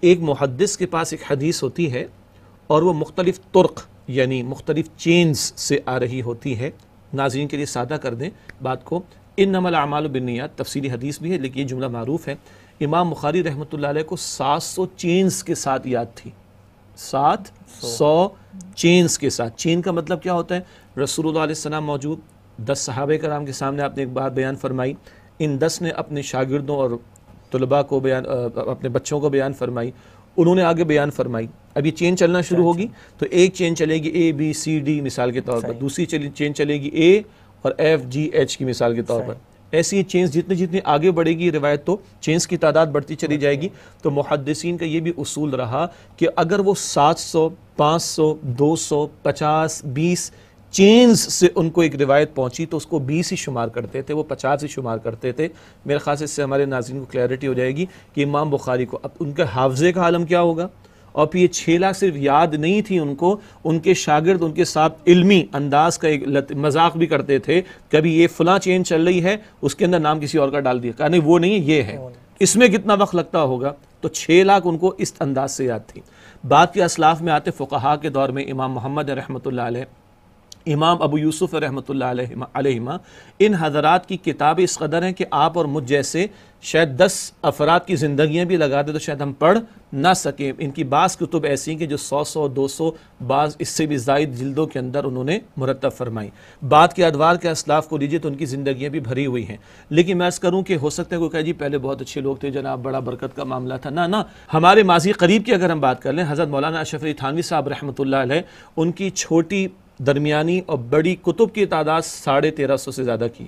ایک محدث کے پاس ایک حدیث ہوتی ہے اور وہ مختلف ترق یعنی مختلف چینز سے آ رہی ہوتی ہے۔ ناظرین کے لیے سادہ کر دیں بات کو۔ ان نمل اعمال و بنیاد تفصیلی حدیث بھی ہے لیکن یہ جملہ معروف ہے۔ امام بخاری رحمۃ اللہ علیہ کو سات سو چینز کے ساتھ یاد تھی۔ سات سو چینز کے ساتھ۔ چین کا مطلب کیا ہوتا ہے؟ رسول اللہ علیہ السلام موجود۔ دس صحابہ کرام کے سامنے آپ نے ایک بات بیان فرمائی۔ ان دس نے اپنے شاگردوں اور طلباء کو بیان اپنے بچوں کو بیان فرمائی انہوں نے آگے بیان فرمائی۔ اب یہ چین چلنا شروع اچھا، ہوگی۔ تو ایک چین چلے گی اے بی سی ڈی مثال کے طور پر دوسری چین چلے گی اے اور ایف جی ایچ کی مثال کے طور پر۔ ایسی چینز جتنی جتنی آگے بڑھے گی روایت تو چینز کی تعداد بڑھتی چلی جائے گی۔ تو محدثین کا یہ بھی اصول رہا کہ اگر وہ سات سو پانچ سو دو سو پچاس بیس چینز سے ان کو ایک روایت پہنچی تو اس کو بیس ہی شمار کرتے تھے، وہ پچاس ہی شمار کرتے تھے۔ میرے خاص اس سے ہمارے ناظرین کو کلیئرٹی ہو جائے گی کہ امام بخاری کو اب ان کے حافظے کا عالم کیا ہوگا۔ اور پھر یہ چھ لاکھ صرف یاد نہیں تھی ان کو، ان کے شاگرد، ان کے ساتھ علمی انداز کا ایک مذاق بھی کرتے تھے۔ کبھی یہ فلاں چین چل رہی ہے، اس کے اندر نام کسی اور کا ڈال دیا۔ کہا نہیں، وہ نہیں، یہ ہے۔ اس میں کتنا وقت لگتا ہوگا؟ تو چھ لاکھ ان کو اس انداز سے یاد تھی۔ بعد کے اسلاف میں آتے فقہا کے دور میں امام محمد رحمۃ اللہ علیہ امام ابو یوسف رحمۃ اللہ علیہ ان حضرات کی کتابیں اس قدر ہیں کہ آپ اور مجھ جیسے شاید دس افراد کی زندگیاں بھی لگا دے تو شاید ہم پڑھ نہ سکیں۔ ان کی بعض کتب ایسی ہیں کہ جو سو سو، دو سو، بعض اس سے بھی زائد جلدوں کے اندر انہوں نے مرتب فرمائی۔ بعد کے ادوار کے اسلاف کو لیجیے تو ان کی زندگیاں بھی بھری ہوئی ہیں۔ لیکن میں اس کروں کہ ہو سکتا ہے کوئی کہا جی پہلے بہت اچھے لوگ تھے، جناب، بڑا برکت کا معاملہ تھا۔ نہ نہ، ہمارے ماضی قریب کی اگر ہم بات کر لیں، حضرت مولانا اشرف علی تھانوی صاحب رحمۃ اللہ علیہ، ان کی چھوٹی درمیانی اور بڑی کتب کی تعداد ساڑھے تیرہ سو سے زیادہ کی۔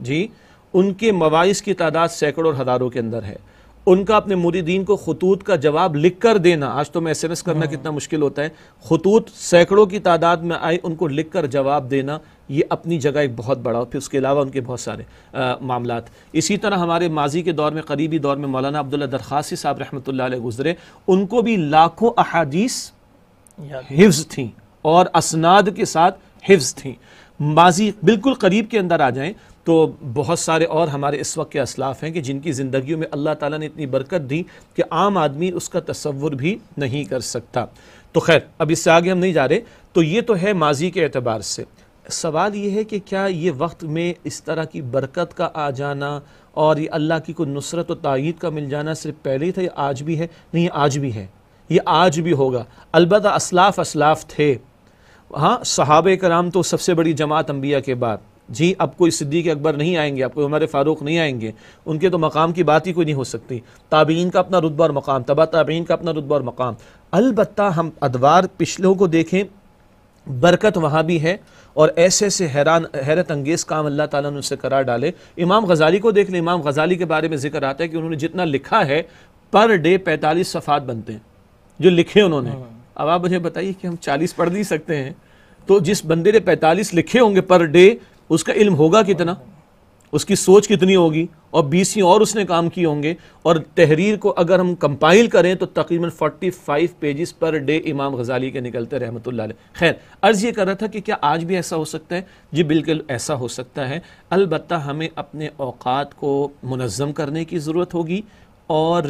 جی ان کے مواعث کی تعداد سینکڑوں اور ہزاروں کے اندر ہے۔ ان کا اپنے مریدین کو خطوط کا جواب لکھ کر دینا آج تو میں ایس ایم ایس کرنا کتنا مشکل ہوتا ہے۔ خطوط سینکڑوں کی تعداد میں آئے ان کو لکھ کر جواب دینا یہ اپنی جگہ ایک بہت بڑا پھر اس کے علاوہ ان کے بہت سارے معاملات۔ اسی طرح ہمارے ماضی کے دور میں قریبی دور میں مولانا عبداللہ درخواسی صاحب رحمۃ اللہ علیہ گزرے ان کو بھی لاکھوں احادیث حفظ تھیں۔ اور اسناد کے ساتھ حفظ تھیں۔ ماضی بالکل قریب کے اندر آ جائیں تو بہت سارے اور ہمارے اس وقت کے اسلاف ہیں کہ جن کی زندگیوں میں اللہ تعالیٰ نے اتنی برکت دی کہ عام آدمی اس کا تصور بھی نہیں کر سکتا۔ تو خیر، اب اس سے آگے ہم نہیں جا رہے، تو یہ تو ہے ماضی کے اعتبار سے۔ سوال یہ ہے کہ کیا یہ وقت میں اس طرح کی برکت کا آ جانا اور یہ اللہ کی کوئی نصرت و تائید کا مل جانا صرف پہلے ہی تھا یہ آج بھی ہے؟ نہیں، آج بھی ہے۔ یہ آج بھی ہوگا۔ البتہ اسلاف اسلاف تھے۔ ہاں صحابہ کرام تو سب سے بڑی جماعت انبیاء کے بعد۔ جی اب کوئی صدیق اکبر نہیں آئیں گے اب کوئی عمر فاروق نہیں آئیں گے ان کے تو مقام کی بات ہی کوئی نہیں ہو سکتی۔ تابعین کا اپنا رتبہ اور مقام تبا تابعین کا اپنا رتبہ اور مقام۔ البتہ ہم ادوار پچھلوں کو دیکھیں برکت وہاں بھی ہے اور ایسے ایسے حیران حیرت انگیز کام اللہ تعالیٰ نے اسے قرار ڈالے۔ امام غزالی کو دیکھ لیں امام غزالی کے بارے میں ذکر آتا ہے کہ انہوں نے جتنا لکھا ہے پر ڈے پینتالیس صفحات بنتے ہیں جو لکھے انہوں نے۔ ہاں۔ اب آپ مجھے بتائیے کہ ہم چالیس پڑھ نہیں سکتے ہیں۔ تو جس بندے نے پینتالیس لکھے ہوں گے پر ڈے، اس کا علم ہوگا کتنا؟ اس کی سوچ کتنی ہوگی؟ اور بیسی اور اس نے کام کی ہوں گے۔ اور تحریر کو اگر ہم کمپائل کریں تو تقریباً forty five pages per day Imam Ghazali کے نکلتے رحمۃ اللہ علیہ۔ خیر، عرض یہ کر رہا تھا کہ کیا آج بھی ایسا ہو سکتا ہے؟ جی بالکل ایسا ہو سکتا ہے۔ البتہ ہمیں اپنے اوقات کو منظم کرنے کی ضرورت ہوگی۔ اور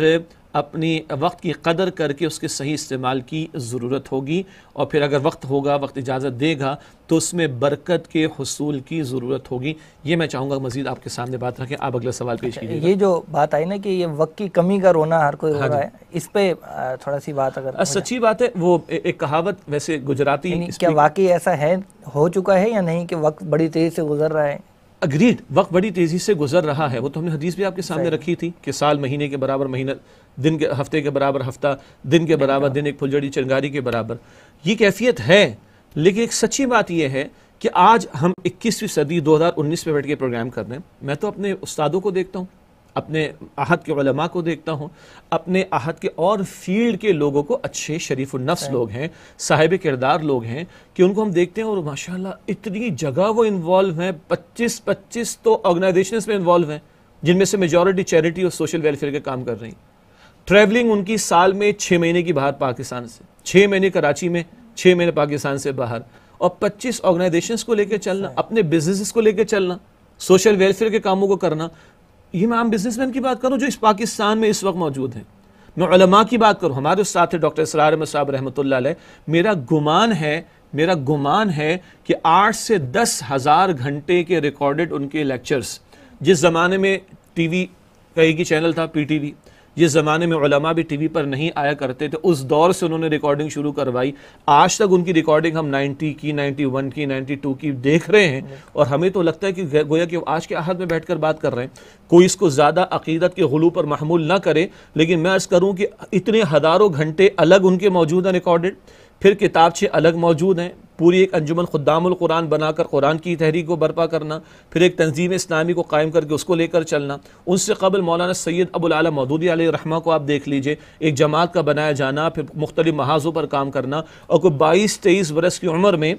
اپنی وقت کی قدر کر کے اس کے صحیح استعمال کی ضرورت ہوگی اور پھر اگر وقت ہوگا وقت اجازت دے گا تو اس میں برکت کے حصول کی ضرورت ہوگی۔ یہ میں چاہوں گا مزید آپ کے سامنے بات رکھیں۔ آپ اگلا سوال پیش کیجیے یہ جو بات آئی نا کہ یہ وقت کی کمی کا رونا ہر کوئی ہو ہاں رہا جی۔ ہے اس پہ تھوڑا سی بات اگر سچی بات ہے وہ ایک کہاوت ویسے گجراتی یعنی کیا واقعی ایسا ہے ہو چکا ہے یا نہیں کہ وقت بڑی تیزی سے گزر رہا ہے؟ اگریڈ وقت بڑی تیزی سے گزر رہا ہے۔ وہ تو ہم نے حدیث بھی آپ کے سامنے رکھی تھی کہ سال مہینے کے برابر مہینہ دن کے ہفتے کے برابر ہفتہ دن کے برابر دن ایک پھلجڑی چنگاری کے برابر۔ یہ کیفیت ہے لیکن ایک سچی بات یہ ہے کہ آج ہم اکیسویں صدی دو ہزار انیس میں بیٹھ کے پروگرام کر رہے ہیں۔ میں تو اپنے استادوں کو دیکھتا ہوں اپنے احد کے علماء کو دیکھتا ہوں اپنے احد کے اور فیلڈ کے لوگوں کو اچھے شریف النفس لوگ ہیں صاحب کردار لوگ ہیں کہ ان کو ہم دیکھتے ہیں اور ماشاءاللہ اتنی جگہ وہ انوالو ہیں پچیس پچیس تو آرگنائزیشنز میں انوالو ہیں جن میں سے میجورٹی چیریٹی اور سوشل ویلفیئر کے کام کر رہی ہیں۔ ٹریولنگ ان کی سال میں چھ مہینے کی باہر پاکستان سے چھ مہینے کراچی میں چھ مہینے پاکستان سے باہر۔ اور پچیس آرگنائزیشنز کو لے کے چلنا اپنے بزنس کو لے کے چلنا سوشل ویلفیئر کے کاموں کو کرنا۔ یہ میں عام بزنس مین کی بات کروں جو اس پاکستان میں اس وقت موجود ہیں۔ میں علماء کی بات کروں ہمارے ساتھ ہے ڈاکٹر اسرار احمد صاحب رحمۃ اللہ علیہ۔ میرا گمان ہے میرا گمان ہے کہ آٹھ سے دس ہزار گھنٹے کے ریکارڈڈ ان کے لیکچرز جس زمانے میں ٹی وی کہیں کی چینل تھا پی ٹی وی جس زمانے میں علماء بھی ٹی وی پر نہیں آیا کرتے تھے، اس دور سے انہوں نے ریکارڈنگ شروع کروائی۔ آج تک ان کی ریکارڈنگ ہم نائنٹی کی، نائنٹی ون کی، نائنٹی ٹو کی دیکھ رہے ہیں۔ اور ہمیں تو لگتا ہے کہ گویا کہ آج کے عہد میں بیٹھ کر بات کر رہے ہیں۔ کوئی اس کو زیادہ عقیدت کے غلو پر محمول نہ کرے، لیکن میں عرض کروں کہ اتنے ہزاروں گھنٹے الگ ان کے موجود ہیں ریکارڈڈ۔ پھر کتابچے الگ موجود ہیں۔ پوری ایک انجمن خدام القرآن بنا کر قرآن کی تحریک کو برپا کرنا، پھر ایک تنظیم اسلامی کو قائم کر کے اس کو لے کر چلنا۔ ان سے قبل مولانا سید ابو العلیٰ مودودی علیہ رحمہ کو آپ دیکھ لیجیے۔ ایک جماعت کا بنایا جانا، پھر مختلف محاذوں پر کام کرنا۔ اور کوئی بائیس، تیئیس برس کی عمر میں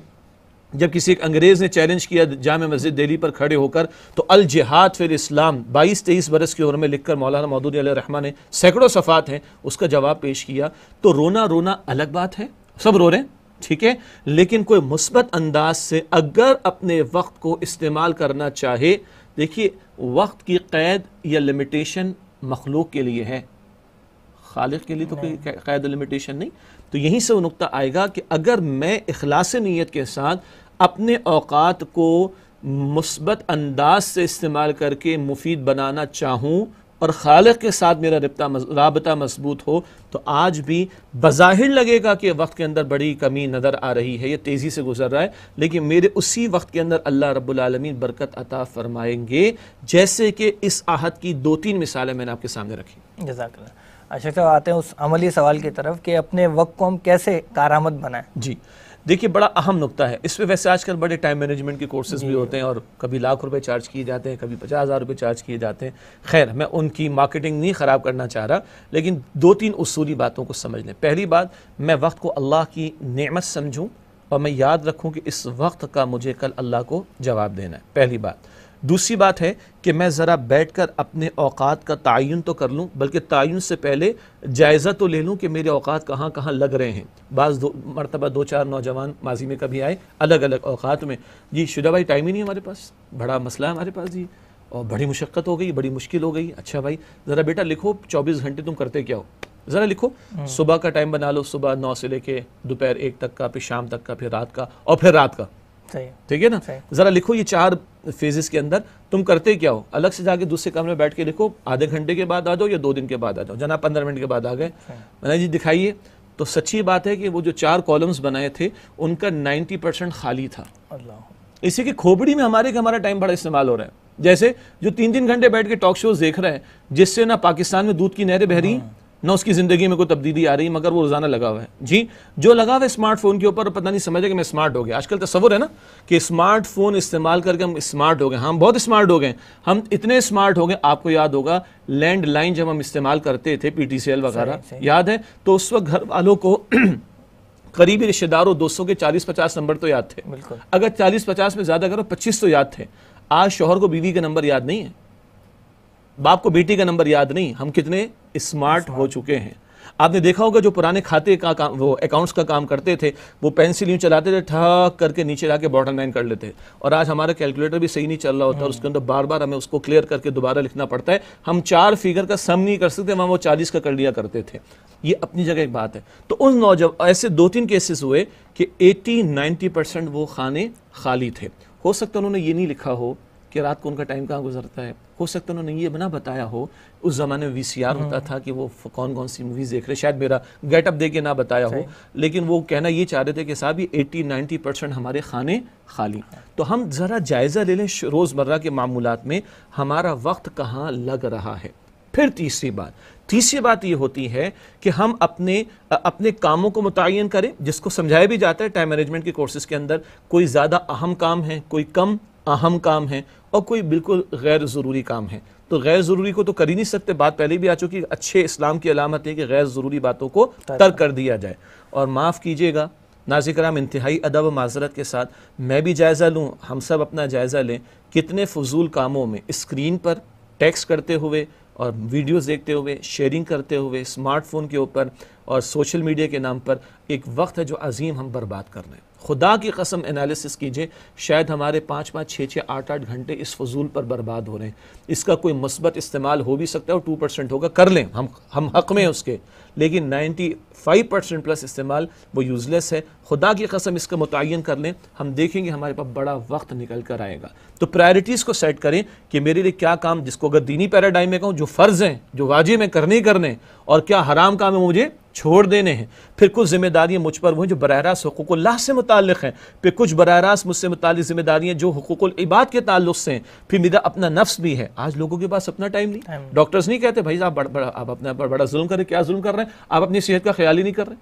جب کسی ایک انگریز نے چیلنج کیا جامع مسجد دہلی پر کھڑے ہو کر، تو الجہاد فی الاسلام، بائیس، تیئیس برس کی عمر میں لکھ کر مولانا مودود علیہ الرحمٰن نے سینکڑوں صفات ہیں، اس کا جواب پیش کیا۔ تو رونا رونا الگ بات ہے؟ سب رو رہے ہیں ٹھیک ہے؟ لیکن کوئی مثبت انداز سے اگر اپنے وقت کو استعمال کرنا چاہے دیکھیے وقت کی قید یا لمیٹیشن مخلوق کے لیے ہے۔ خالق کے لیے تو کوئی قید و لمیٹیشن نہیں۔ تو یہیں سے وہ نقطہ آئے گا کہ اگر میں اخلاص نیت کے ساتھ اپنے اوقات کو مثبت انداز سے استعمال کر کے مفید بنانا چاہوں اور خالق کے ساتھ میرا رابطہ مضبوط ہو تو آج بھی بظاہر لگے گا کہ وقت کے اندر بڑی کمی نظر آ رہی ہے یہ تیزی سے گزر رہا ہے لیکن میرے اسی وقت کے اندر اللہ رب العالمین برکت عطا فرمائیں گے جیسے کہ اس آہد کی دو تین مثالیں میں نے آپ کے سامنے رکھی۔ جزاک اللہ اچھا صاحب آتے ہیں اس عملی سوال کی طرف کہ اپنے وقت کو ہم کیسے کارآمد بنائیں؟ جی۔ دیکھیے بڑا اہم نقطہ ہے۔ اس پہ ویسے آج کل بڑے ٹائم مینجمنٹ کے کورسز بھی ہوتے ہیں اور کبھی لاکھ روپے چارج کیے جاتے ہیں کبھی پچاس ہزار روپے چارج کیے جاتے ہیں۔ خیر میں ان کی مارکیٹنگ نہیں خراب کرنا چاہ رہا لیکن دو تین اصولی باتوں کو سمجھ لیں۔ پہلی بات میں وقت کو اللہ کی نعمت سمجھوں اور میں یاد رکھوں کہ اس وقت کا مجھے کل اللہ کو جواب دینا ہے۔ پہلی بات دوسری بات ہے کہ میں ذرا بیٹھ کر اپنے اوقات کا تعین تو کر لوں بلکہ تعین سے پہلے جائزہ تو لے لوں کہ میرے اوقات کہاں کہاں لگ رہے ہیں۔ بعض دو مرتبہ دو چار نوجوان ماضی میں کبھی آئے الگ الگ اوقات میں۔ جی شدہ بھائی ٹائم ہی نہیں ہمارے پاس۔ بڑا مسئلہ ہے ہمارے پاس جی۔ اور بڑی مشقت ہو گئی بڑی مشکل ہو گئی۔ اچھا بھائی ذرا بیٹا لکھو چوبیس گھنٹے تم کرتے کیا ہو؟ ذرا لکھو۔ صبح کا ٹائم بنا لو صبح نو سے لے کے دوپہر ایک تک کا پھر شام تک کا پھر رات کا اور پھر رات کا۔ ٹھیک ہے نا؟ ذرا لکھو یہ چار فیزز کے اندر تم کرتے کیا ہو؟ الگ سے جا کے دوسرے کمرے میں بیٹھ کے لکھو آدھے گھنٹے کے بعد آ جاؤ یا دو دن کے بعد آ جاؤ؟ جناب پندرہ منٹ کے بعد آ گئے۔ میں نے جی دکھائیے۔ تو سچی بات ہے کہ وہ جو چار کالمز بنائے تھے ان کا نائنٹی پرسنٹ خالی تھا۔ اسی کی کھوپڑی میں ہمارے کہ ہمارا ٹائم بڑا استعمال ہو رہا ہے۔ جیسے جو تین تین گھنٹے بیٹھ کے ٹاک شوز دیکھ رہے ہیں جس سے نہ پاکستان میں دودھ کی نہریں بہ رہی ہیں نہ اس کی زندگی میں کوئی تبدیلی آ رہی مگر وہ روزانہ لگا ہوا ہے۔ جی جو لگا ہوا ہے اسمارٹ فون کے اوپر پتہ نہیں سمجھے کہ میں اسمارٹ ہو گیا۔ آج کل تصور ہے نا کہ اسمارٹ فون استعمال کر کے ہم اسمارٹ ہو گئے۔ ہم بہت اسمارٹ ہو گئے۔ ہم اتنے اسمارٹ ہو گئے آپ کو یاد ہوگا لینڈ لائن جب ہم استعمال کرتے تھے پی ٹی سی ایل وغیرہ یاد ہے؟ تو اس وقت گھر والوں کو قریبی رشتہ داروں دوستوں کے چالیس پچاس نمبر تو یاد تھے۔ اگر چالیس پچاس میں زیادہ کرو پچیس تو یاد تھے۔ آج شوہر کو بیوی کے نمبر یاد نہیں ہے۔ باپ کو بیٹی کا نمبر یاد نہیں ہم کتنے اسمارٹ ہو چکے ہیں۔ آپ نے دیکھا ہوگا جو پرانے کھاتے کا کام وہ اکاؤنٹس کا کام کرتے تھے، وہ پینسل یوں چلاتے تھے، ٹھاک کر کے نیچے جا کے باٹم لائن کر لیتے۔ اور آج ہمارا کیلکولیٹر بھی صحیح نہیں چل رہا ہوتا، اور اس کے اندر بار بار ہمیں اس کو کلیئر کر کے دوبارہ لکھنا پڑتا ہے۔ ہم چار فیگر کا سم نہیں کر سکتے، وہاں وہ چالیس کا کر لیا کرتے تھے۔ یہ اپنی جگہ ایک بات ہے۔ تو ان نوجوان ایسے دو تین کیسز ہوئے کہ ایٹی نائنٹی پرسنٹ وہ خانے خالی تھے۔ ہو سکتا انہوں نے یہ نہیں لکھا ہو کہ رات کو ان کا ٹائم کہاں گزرتا ہے۔ ہو سکتا انہوں نے یہ بنا بتایا ہو اس زمانے میں وی سی آر ہوتا تھا کہ وہ کون کون سی موویز دیکھ رہے شاید میرا گیٹ اپ دے کے نہ بتایا ہو لیکن وہ کہنا یہ چاہ رہے تھے کہ صاحب یہ ایٹی نائنٹی پرسنٹ ہمارے خانے خالی۔ تو ہم ذرا جائزہ لے لیں روز مرہ کے معمولات میں ہمارا وقت کہاں لگ رہا ہے۔ پھر تیسری بات تیسری بات یہ ہوتی ہے کہ ہم اپنے اپنے کاموں کو متعین کریں جس کو سمجھایا بھی جاتا ہے ٹائم مینجمنٹ کے کورسز کے اندر کوئی زیادہ اہم کام ہے کوئی کم اہم کام ہے اور کوئی بالکل غیر ضروری کام ہے تو غیر ضروری کو تو کر ہی نہیں سکتے بات پہلے بھی آ چکی اچھے اسلام کی علامت ہے کہ غیر ضروری باتوں کو ترک کر دیا جائے۔ اور معاف کیجیے گا ناظر کرام انتہائی ادب و معذرت کے ساتھ میں بھی جائزہ لوں ہم سب اپنا جائزہ لیں۔ کتنے فضول کاموں میں اسکرین پر ٹیکس کرتے ہوئے اور ویڈیوز دیکھتے ہوئے شیئرنگ کرتے ہوئے اسمارٹ فون کے اوپر اور سوشل میڈیا کے نام پر ایک وقت ہے جو عظیم ہم برباد کر رہے ہیں۔ خدا کی قسم انالیسس کیجیے، شاید ہمارے پانچ پانچ چھ چھ آٹھ آٹھ گھنٹے اس فضول پر برباد ہو رہے ہیں۔ اس کا کوئی مثبت استعمال ہو بھی سکتا ہے اور ٹو پرسنٹ ہوگا، کر لیں ہم ہم حق میں اس کے۔ لیکن نائنٹی فائیو پرسنٹ پلس استعمال وہ یوزلیس ہے۔ خدا کی قسم اس کا متعین کر لیں۔ ہم دیکھیں گے ہمارے پاس بڑا وقت نکل کر آئے گا۔ تو پرائرٹیز کو سیٹ کریں کہ میرے لیے کیا کام، جس کو اگر دینی پیراڈائم میں کہوں، جو فرض ہیں، جو واجب میں کرنے کرنے اور کیا حرام کام ہے مجھے چھوڑ دینے ہیں۔ پھر کچھ ذمہ داریاں مجھ پر وہ جو براہ راست حقوق اللہ سے متعلق ہیں۔ پھر کچھ براہ راست مجھ سے متعلق ذمہ داریاں جو حقوق العباد کے تعلق سے ہیں۔ پھر میرا اپنا نفس بھی ہے۔ آج لوگوں کے پاس اپنا ٹائم نہیں۔ ڈاکٹرز نہیں۔ کہتے بھائی آپ آپ اپنے پر بڑا ظلم کر رہے کیا ظلم کر رہے ہیں؟ آپ اپنی صحت کا خیال ہی نہیں کر رہے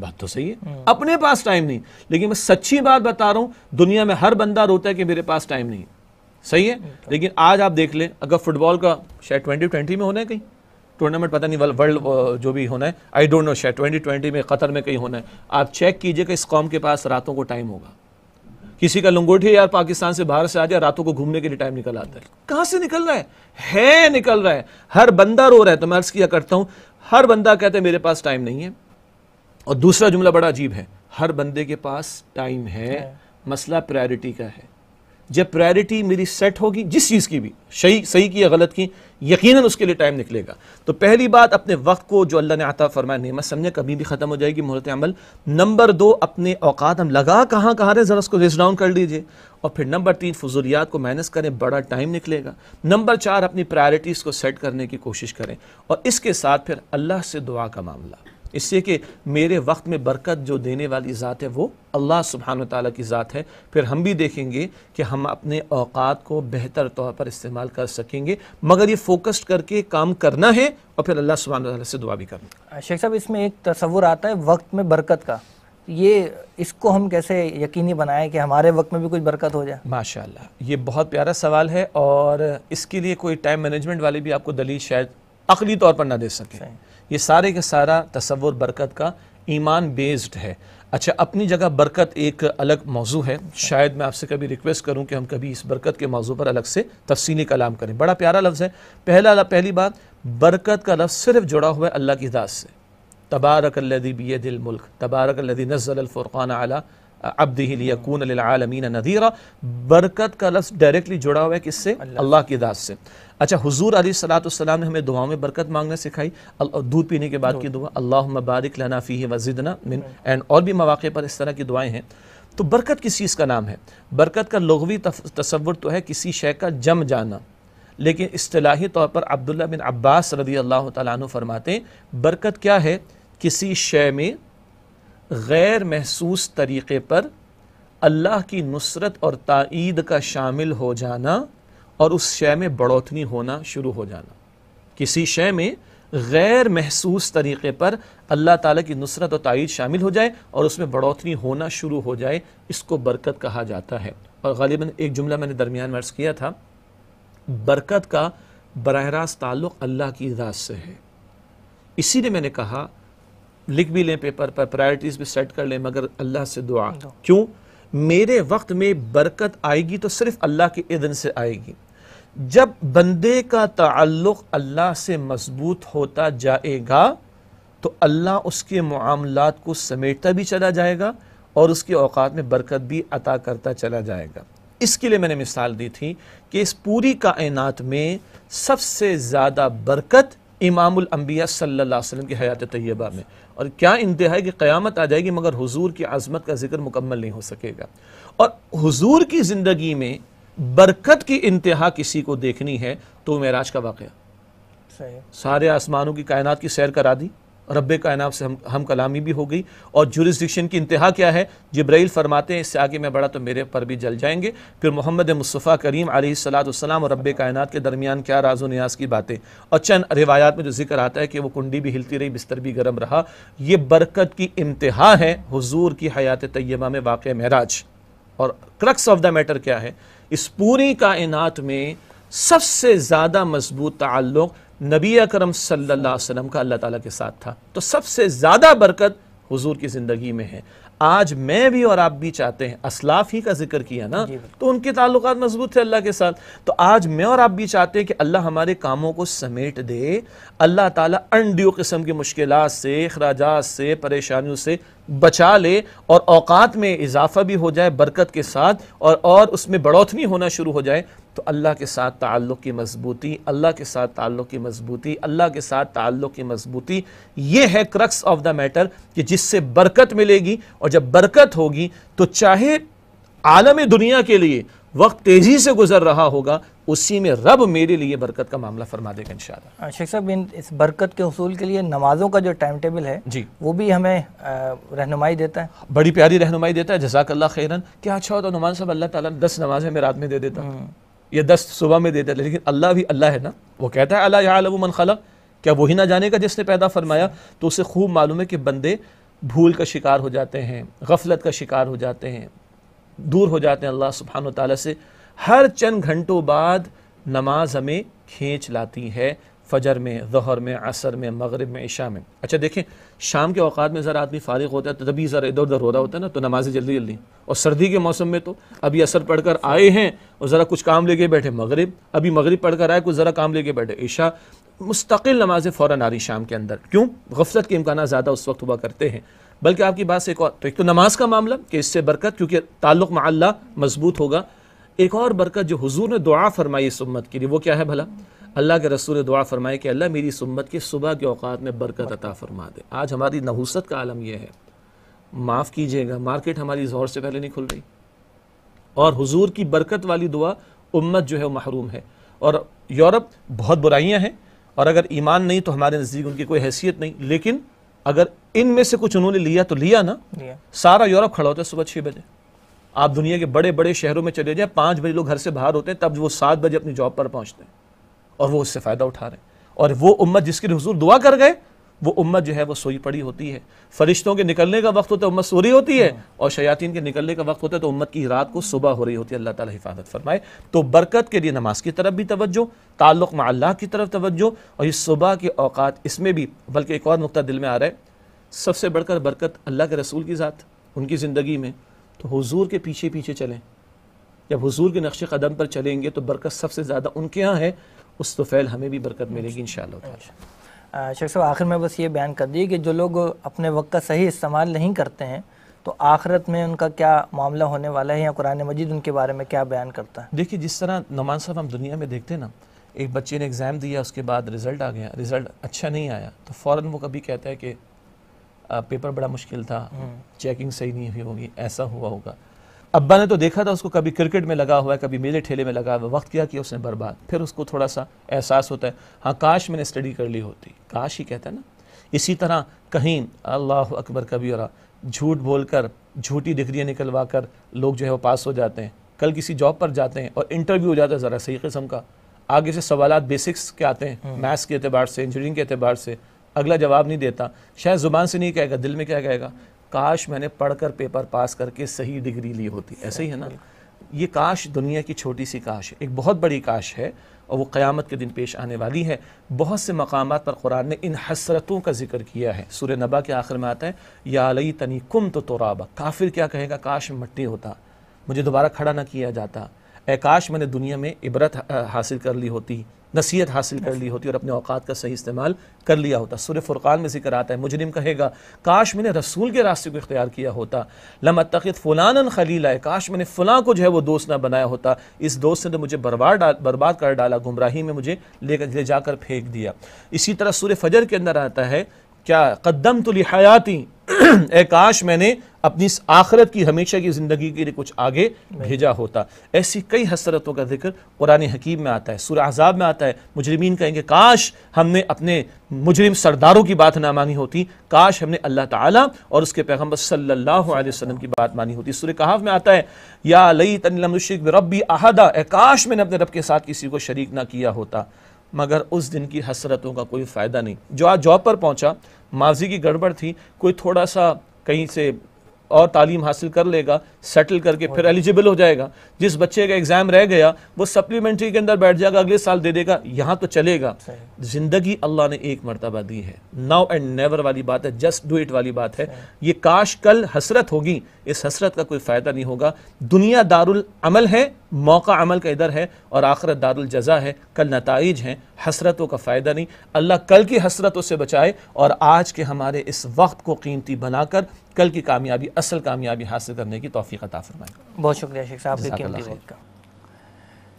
بات تو صحیح ہے۔ اپنے پاس ٹائم نہیں۔ لیکن میں سچی بات بتا رہا ہوں دنیا میں ہر بندہ روتا ہے کہ میرے پاس ٹائم نہیں صحیح ہے؟ لیکن آج آپ دیکھ لیں اگر فٹ بال کا شاید ٹوینٹی ٹوینٹی میں ہونا ہے کہیں۔ ٹورنامنٹ پتہ نہیں ورلڈ جو بھی ہونا ہے آئی ڈونٹ نو شاید ٹوینٹی ٹوینٹی میں قطر میں کہیں ہونا ہے۔ آپ چیک کیجیے کہ اس قوم کے پاس راتوں کو ٹائم ہوگا۔ کسی کا لنگوٹی یار پاکستان سے باہر سے آ جائے راتوں کو گھومنے کے لیے ٹائم نکل آتا ہے۔ کہاں سے نکل رہا ہے؟ ہے نکل رہا ہے۔ ہر بندہ رو رہا ہے تو میں عرض کیا کرتا ہوں ہر بندہ کہتا ہے میرے پاس ٹائم نہیں ہے۔ اور دوسرا جملہ بڑا عجیب ہے ہر بندے کے پاس ٹائم ہے مسئلہ پرائرٹی کا ہے۔ جب پرائرٹی میری سیٹ ہوگی، جس چیز کی بھی، صحیح صحیح کی یا غلط کی، یقیناً اس کے لیے ٹائم نکلے گا۔ تو پہلی بات اپنے وقت کو جو اللہ نے عطا فرمایا، نعمت سمجھے کبھی بھی ختم ہو جائے گی مہرت عمل۔ نمبر دو، اپنے اوقات ہم لگا کہاں کہاں رہے، ذرا اس کو ریس ڈاؤن کر لیجیے۔ اور پھر نمبر تین، فضولیات کو مینس کریں، بڑا ٹائم نکلے گا۔ نمبر چار، اپنی پرائرٹیز کو سیٹ کرنے کی کوشش کریں۔ اور اس کے ساتھ پھر اللہ سے دعا کا معاملہ۔ اس سے کہ میرے وقت میں برکت جو دینے والی ذات ہے وہ اللہ سبحانہ وتعالی کی ذات ہے۔ پھر ہم بھی دیکھیں گے کہ ہم اپنے اوقات کو بہتر طور پر استعمال کر سکیں گے مگر یہ فوکسڈ کر کے کام کرنا ہے اور پھر اللہ سبحانہ وتعالی سے دعا بھی کرنا شیخ صاحب اس میں ایک تصور آتا ہے وقت میں برکت کا۔ یہ اس کو ہم کیسے یقینی بنائیں کہ ہمارے وقت میں بھی کچھ برکت ہو جائے؟ ماشاء اللہ یہ بہت پیارا سوال ہے اور اس کے لیے کوئی ٹائم مینجمنٹ والے بھی آپ کو دلیل شاید عقلی طور پر نہ دے سکیں یہ سارے کے سارا تصور برکت کا ایمان بیسڈ ہے۔ اچھا اپنی جگہ برکت ایک الگ موضوع ہے۔ شاید میں آپ سے کبھی ریکویسٹ کروں کہ ہم کبھی اس برکت کے موضوع پر الگ سے تفصیلی کلام کریں۔ بڑا پیارا لفظ ہے۔ پہلا پہلی بات، برکت کا لفظ صرف جڑا ہوا ہے اللہ کی ذات سے۔ تبارک الذی بید الملک، تبارک الذی نزل الفرقان علی عبدہ لیکون للعالمین نذیرا برکت کا لفظ ڈائریکٹلی جڑا ہوا ہے کس سے؟ اللہ کی ذات سے۔ اچھا حضور علیہ الصلوۃ والسلام نے ہمیں دعاؤں میں برکت مانگنا سکھائی۔ دودھ پینے کے بعد کی دعا اللہم بارک لنا فیہ وزدنا من۔ اینڈ اور بھی مواقع پر اس طرح کی دعائیں ہیں۔ تو برکت کس چیز کا نام ہے؟ برکت کا لغوی تصور تو ہے کسی شے کا جم جانا۔ لیکن اصطلاحی طور پر عبداللہ بن عباس رضی اللہ تعالیٰ عنہ فرماتے ہیں برکت کیا ہے؟ کسی شے میں غیر محسوس طریقے پر اللہ کی نصرت اور تائید کا شامل ہو جانا اور اس شے میں بڑھوتنی ہونا شروع ہو جانا۔ کسی شے میں غیر محسوس طریقے پر اللہ تعالیٰ کی نصرت اور تائید شامل ہو جائے اور اس میں بڑھوتنی ہونا شروع ہو جائے، اس کو برکت کہا جاتا ہے۔ اور غالباً ایک جملہ میں نے درمیان میں عرض کیا تھا، برکت کا براہ راست تعلق اللہ کی ذات سے ہے۔ اسی لیے میں نے کہا لکھ بھی لیں پیپر پر پرائرٹیز بھی سیٹ کر لیں مگر اللہ سے دعا۔ کیوں؟ میرے وقت میں برکت آئے گی تو صرف اللہ کے اذن سے آئے گی۔ جب بندے کا تعلق اللہ سے مضبوط ہوتا جائے گا تو اللہ اس کے معاملات کو سمیٹتا بھی چلا جائے گا اور اس کے اوقات میں برکت بھی عطا کرتا چلا جائے گا۔ اس کے لیے میں نے مثال دی تھی کہ اس پوری کائنات میں سب سے زیادہ برکت امام الانبیاء صلی اللہ علیہ وسلم کی حیات طیبہ میں۔ اور کیا انتہائی کی قیامت آ جائے گی مگر حضور کی عظمت کا ذکر مکمل نہیں ہو سکے گا۔ اور حضور کی زندگی میں برکت کی انتہا کسی کو دیکھنی ہے تو معراج کا واقعہ۔ سارے آسمانوں کی کائنات کی سیر کرا دی۔ رب کائنات سے ہم ہم کلامی بھی ہو گئی اور جورسڈکشن کی انتہا کیا ہے؟ جبرائیل فرماتے ہیں، اس سے آگے میں بڑا تو میرے پر بھی جل جائیں گے۔ پھر محمد مصطفیٰ کریم علیہ السلاۃ والسلام اور رب کائنات کے درمیان کیا راز و نیاز کی باتیں؟ اور چند روایات میں جو ذکر آتا ہے کہ وہ کنڈی بھی ہلتی رہی، بستر بھی گرم رہا، یہ برکت کی انتہا ہے حضور کی حیات طیبہ میں واقع معراج۔ اور کرکس آف دا میٹر کیا ہے؟ اس پوری کائنات میں سب سے زیادہ مضبوط تعلق نبی اکرم صلی اللہ علیہ وسلم کا اللہ تعالیٰ کے ساتھ تھا۔ تو سب سے زیادہ برکت حضور کی زندگی میں ہے۔ آج میں بھی اور آپ بھی چاہتے ہیں اسلاف ہی کا ذکر کیا نا؟ جی تو ان کے تعلقات مضبوط تھے اللہ کے ساتھ۔ تو آج میں اور آپ بھی چاہتے ہیں کہ اللہ ہمارے کاموں کو سمیٹ دے۔ اللہ تعالیٰ انڈیو قسم کی مشکلات سے اخراجات سے پریشانیوں سے بچا لے اور اوقات میں اضافہ بھی ہو جائے برکت کے ساتھ اور اور اس میں بڑھوتنی ہونا شروع ہو جائے۔ تو اللہ کے ساتھ تعلق کی مضبوطی اللہ کے ساتھ تعلق کی مضبوطی اللہ کے ساتھ تعلق کی مضبوطی یہ ہے کرکس آف دا میٹر کہ جس سے برکت ملے گی اور جب برکت ہوگی تو چاہے عالم دنیا کے لیے وقت تیزی سے گزر رہا ہوگا اسی میں رب میرے لیے برکت کا معاملہ فرما دے گا انشاءاللہ۔ شیخ صاحب اس برکت کے حصول کے لیے نمازوں کا جو ٹائم ٹیبل ہے جی۔ وہ بھی ہمیں رہنمائی دیتا ہے۔ بڑی پیاری رہنمائی دیتا ہے جزاک اللہ خیرن کیا اچھا ہوتا نماز صاحب اللہ تعالیٰ دس نمازیں میں رات میں دے دیتا۔ یہ دس صبح میں دیتا ہے لیکن اللہ بھی اللہ ہے نا۔ وہ کہتا ہے اللہ یعلم من خلق؟ کیا وہی نہ جانے کا جس نے پیدا فرمایا؟ تو اسے خوب معلوم ہے کہ بندے بھول کا شکار ہو جاتے ہیں، غفلت کا شکار ہو جاتے ہیں، دور ہو جاتے ہیں اللہ سبحانہ و تعالیٰ سے۔ ہر چند گھنٹوں بعد نماز ہمیں کھینچ لاتی ہے۔ فجر میں، ظہر میں، عصر میں، مغرب میں، عشاء میں۔ اچھا دیکھیں، شام کے اوقات میں ذرا آدمی فارغ ہوتا ہے تو تبھی ذرا ادھر ادھر ہو رہا ہوتا ہے نا، تو نمازیں جلدی جلدی اور سردی کے موسم میں تو ابھی اثر پڑھ کر آئے ہیں اور ذرا کچھ کام لے کے بیٹھے۔ مغرب، ابھی مغرب پڑھ کر آئے، کچھ ذرا کام لے کے بیٹھے۔ عشاء، مستقل نمازیں فوراً آ رہی شام کے اندر۔ کیوں؟ غفلت کے امکانات زیادہ اس وقت ہوا کرتے ہیں۔ بلکہ آپ کی بات سے ایک اور، تو ایک تو نماز کا معاملہ کہ اس سے برکت، کیونکہ تعلق مع اللہ مضبوط ہوگا۔ ایک اور برکت جو حضور نے دعا فرمائی اس امت کے لیے، وہ کیا ہے بھلا؟ اللہ کے رسول نے دعا فرمائے کہ اللہ میری سمت کے صبح کے اوقات میں برکت عطا فرما دے۔ آج ہماری نحوست کا عالم یہ ہے۔ معاف کیجیے گا۔ مارکیٹ ہماری زور سے پہلے نہیں کھل رہی۔ اور حضور کی برکت والی دعا امت جو ہے وہ محروم ہے۔ اور یورپ بہت برائیاں ہیں۔ اور اگر ایمان نہیں تو ہمارے نزدیک ان کی کوئی حیثیت نہیں۔ لیکن اگر ان میں سے کچھ انہوں نے لیا تو لیا نا۔ سارا یورپ کھڑا ہوتا ہے صبح چھ بجے۔ آپ دنیا کے بڑے بڑے شہروں میں چلے جائیں۔ پانچ بجے لوگ گھر سے باہر ہوتے ہیں۔ تب وہ سات بجے اپنی جاب پر پہنچتے ہیں۔ اور وہ اس سے فائدہ اٹھا رہے ہیں۔ اور وہ امت جس کے حضور دعا کر گئے وہ امت جو ہے وہ سوئی پڑی ہوتی ہے۔ فرشتوں کے نکلنے کا وقت ہوتا ہے امت سو رہی ہوتی ہے۔ اور شیاطین کے نکلنے کا وقت ہوتا ہے تو امت کی رات کو صبح ہو رہی ہوتی ہے اللہ تعالیٰ حفاظت فرمائے۔ تو برکت کے لیے نماز کی طرف بھی توجہ تعلق مع اللہ کی طرف توجہ۔ اور یہ صبح کے اوقات اس میں بھی بلکہ ایک اور نقطہ دل میں آ رہا ہے۔ سب سے بڑھ کر برکت اللہ کے رسول کی ذات ان کی زندگی میں۔ تو حضور کے پیچھے پیچھے چلیں۔ جب حضور کے نقش قدم پر چلیں گے تو برکت سب سے زیادہ ان کے ہاں ہے۔ اس تو فعل ہمیں بھی برکت ملے گی انشاءاللہ شخص صاحب آخر میں بس یہ بیان کر دیے کہ جو لوگ اپنے وقت کا صحیح استعمال نہیں کرتے ہیں تو آخرت میں ان کا کیا معاملہ ہونے والا ہے یا قرآن مجید ان کے بارے میں کیا بیان کرتا ہے؟ دیکھیے جس طرح نعمان صاحب ہم دنیا میں دیکھتے ہیں نا ایک بچے نے ایگزام دیا اس کے بعد رزلٹ آ گیا رزلٹ اچھا نہیں آیا تو فوراً وہ کبھی کہتا ہے کہ پیپر بڑا مشکل تھا چیکنگ صحیح نہیں ہوئی ہوگی ایسا ہوا ہوگا۔ ابا نے تو دیکھا تھا اس کو کبھی کرکٹ میں لگا ہوا ہے کبھی میلے ٹھیلے میں لگا ہوا وقت کیا کیا اس نے برباد پھر اس کو تھوڑا سا احساس ہوتا ہے۔ ہاں کاش میں نے اسٹڈی کر لی ہوتی۔ کاش ہی کہتا ہے نا۔ اسی طرح کہیں اللہ اکبر کبھی اور جھوٹ بول کر جھوٹی ڈگریاں نکلوا کر لوگ جو ہے وہ پاس ہو جاتے ہیں۔ کل کسی جاب پر جاتے ہیں اور انٹرویو ہو جاتا ہے ذرا صحیح قسم کا۔ آگے سے سوالات بیسکس کے آتے ہیں میتھس کے اعتبار سے انجینئرنگ کے اعتبار سے۔ اگلا جواب نہیں دیتا۔ شاید زبان سے نہیں کہے گا دل میں کیا کہے گا؟ کاش میں نے پڑھ کر پیپر پاس کر کے صحیح ڈگری لی ہوتی۔ ایسے ہی ہے نا؟ یہ کاش دنیا کی چھوٹی سی کاش ہے۔ ایک بہت بڑی کاش ہے اور وہ قیامت کے دن پیش آنے والی ہے۔ بہت سے مقامات پر قرآن نے ان حسرتوں کا ذکر کیا ہے۔ سورہ نبا کے آخر میں آتا ہے، یا علی تنی کم تو تورابا کافر کیا کہے گا؟ کاش مٹی ہوتا، مجھے دوبارہ کھڑا نہ کیا جاتا۔ اے کاش میں نے دنیا میں عبرت حاصل کر لی ہوتی، نصیحت حاصل کر لی ہوتی اور اپنے اوقات کا صحیح استعمال کر لیا ہوتا۔ سورہ فرقان میں ذکر آتا ہے، مجرم کہے گا، کاش میں نے رسول کے راستے کو اختیار کیا ہوتا، لم اتخذ فلانا خلیلا ہے کاش میں نے فلاں کو جو ہے وہ دوست نہ بنایا ہوتا، اس دوست نے مجھے برباد برباد کر ڈالا، گمراہی میں مجھے لے کر، لے جا کر پھینک دیا۔ اسی طرح سورہ فجر کے اندر آتا ہے، کیا قدم تو لحیاتی، اے کاش میں نے اپنی آخرت کی ہمیشہ کی زندگی کے لیے کچھ آگے بھیجا ہوتا۔ ایسی کئی حسرتوں کا ذکر قرآن حکیم میں آتا ہے سورہ عذاب میں آتا ہے۔ مجرمین کہیں گے کاش ہم نے اپنے مجرم سرداروں کی بات نہ مانی ہوتی کاش ہم نے اللہ تعالیٰ اور اس کے پیغمبر صلی اللہ علیہ وسلم کی بات مانی ہوتی۔ سورہ کہاف میں آتا ہے یا ربی احدہ اے کاش میں نے اپنے رب کے ساتھ کسی کو شریک نہ کیا ہوتا۔ مگر اس دن کی حسرتوں کا کوئی فائدہ نہیں۔ جو آج جاب پر پہنچا ماضی کی گڑبڑ تھی کوئی تھوڑا سا کہیں سے اور تعلیم حاصل کر لے گا سیٹل کر کے پھر ایلیجیبل ہو جائے گا۔ جس بچے کا ایگزام رہ گیا وہ سپلیمنٹری کے اندر بیٹھ جائے گا اگلے سال دے دے گا یہاں تو چلے گا۔ زندگی اللہ نے ایک مرتبہ دی ہے۔ ناؤ اینڈ نیور والی بات ہے جسٹ ڈو اٹ والی بات ہے۔ یہ کاش کل حسرت ہوگی۔ اس حسرت کا کوئی فائدہ نہیں ہوگا۔ دنیا دار العمل ہے موقع عمل کا ادھر ہے اور آخرت دار الجزا ہے۔ کل نتائج ہیں حسرتوں کا فائدہ نہیں۔ اللہ کل کی حسرتوں سے بچائے اور آج کے ہمارے اس وقت کو قیمتی بنا کر کل کی کامیابی اصل کامیابی حاصل کرنے کی توفیق عطا فرمائے۔ بہت شکریہ شیخ صاحب کی قیمتی وقت کا۔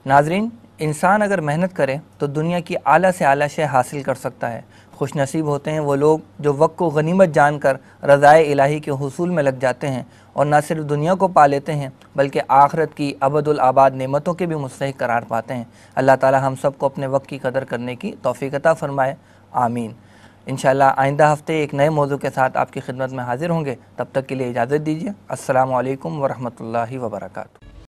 ناظرین انسان اگر محنت کرے تو دنیا کی اعلیٰ سے اعلیٰ شے حاصل کر سکتا ہے۔ خوش نصیب ہوتے ہیں، وہ لوگ جو وقت کو غنیمت جان کر رضائے الہی کے حصول میں لگ جاتے ہیں اور نہ صرف دنیا کو پا لیتے ہیں، بلکہ آخرت کی ابد الآباد نعمتوں کے بھی مستحق قرار پاتے ہیں۔ اللہ تعالی ہم سب کو اپنے وقت کی قدر کرنے کی توفیق عطا فرمائے۔ آمین۔ انشاءاللہ آئندہ ہفتے ایک نئے موضوع کے ساتھ آپ کی خدمت میں حاضر ہوں گے۔ تب تک کے لیے اجازت دیجیے۔ السلام علیکم ورحمۃ اللہ وبرکاتہ۔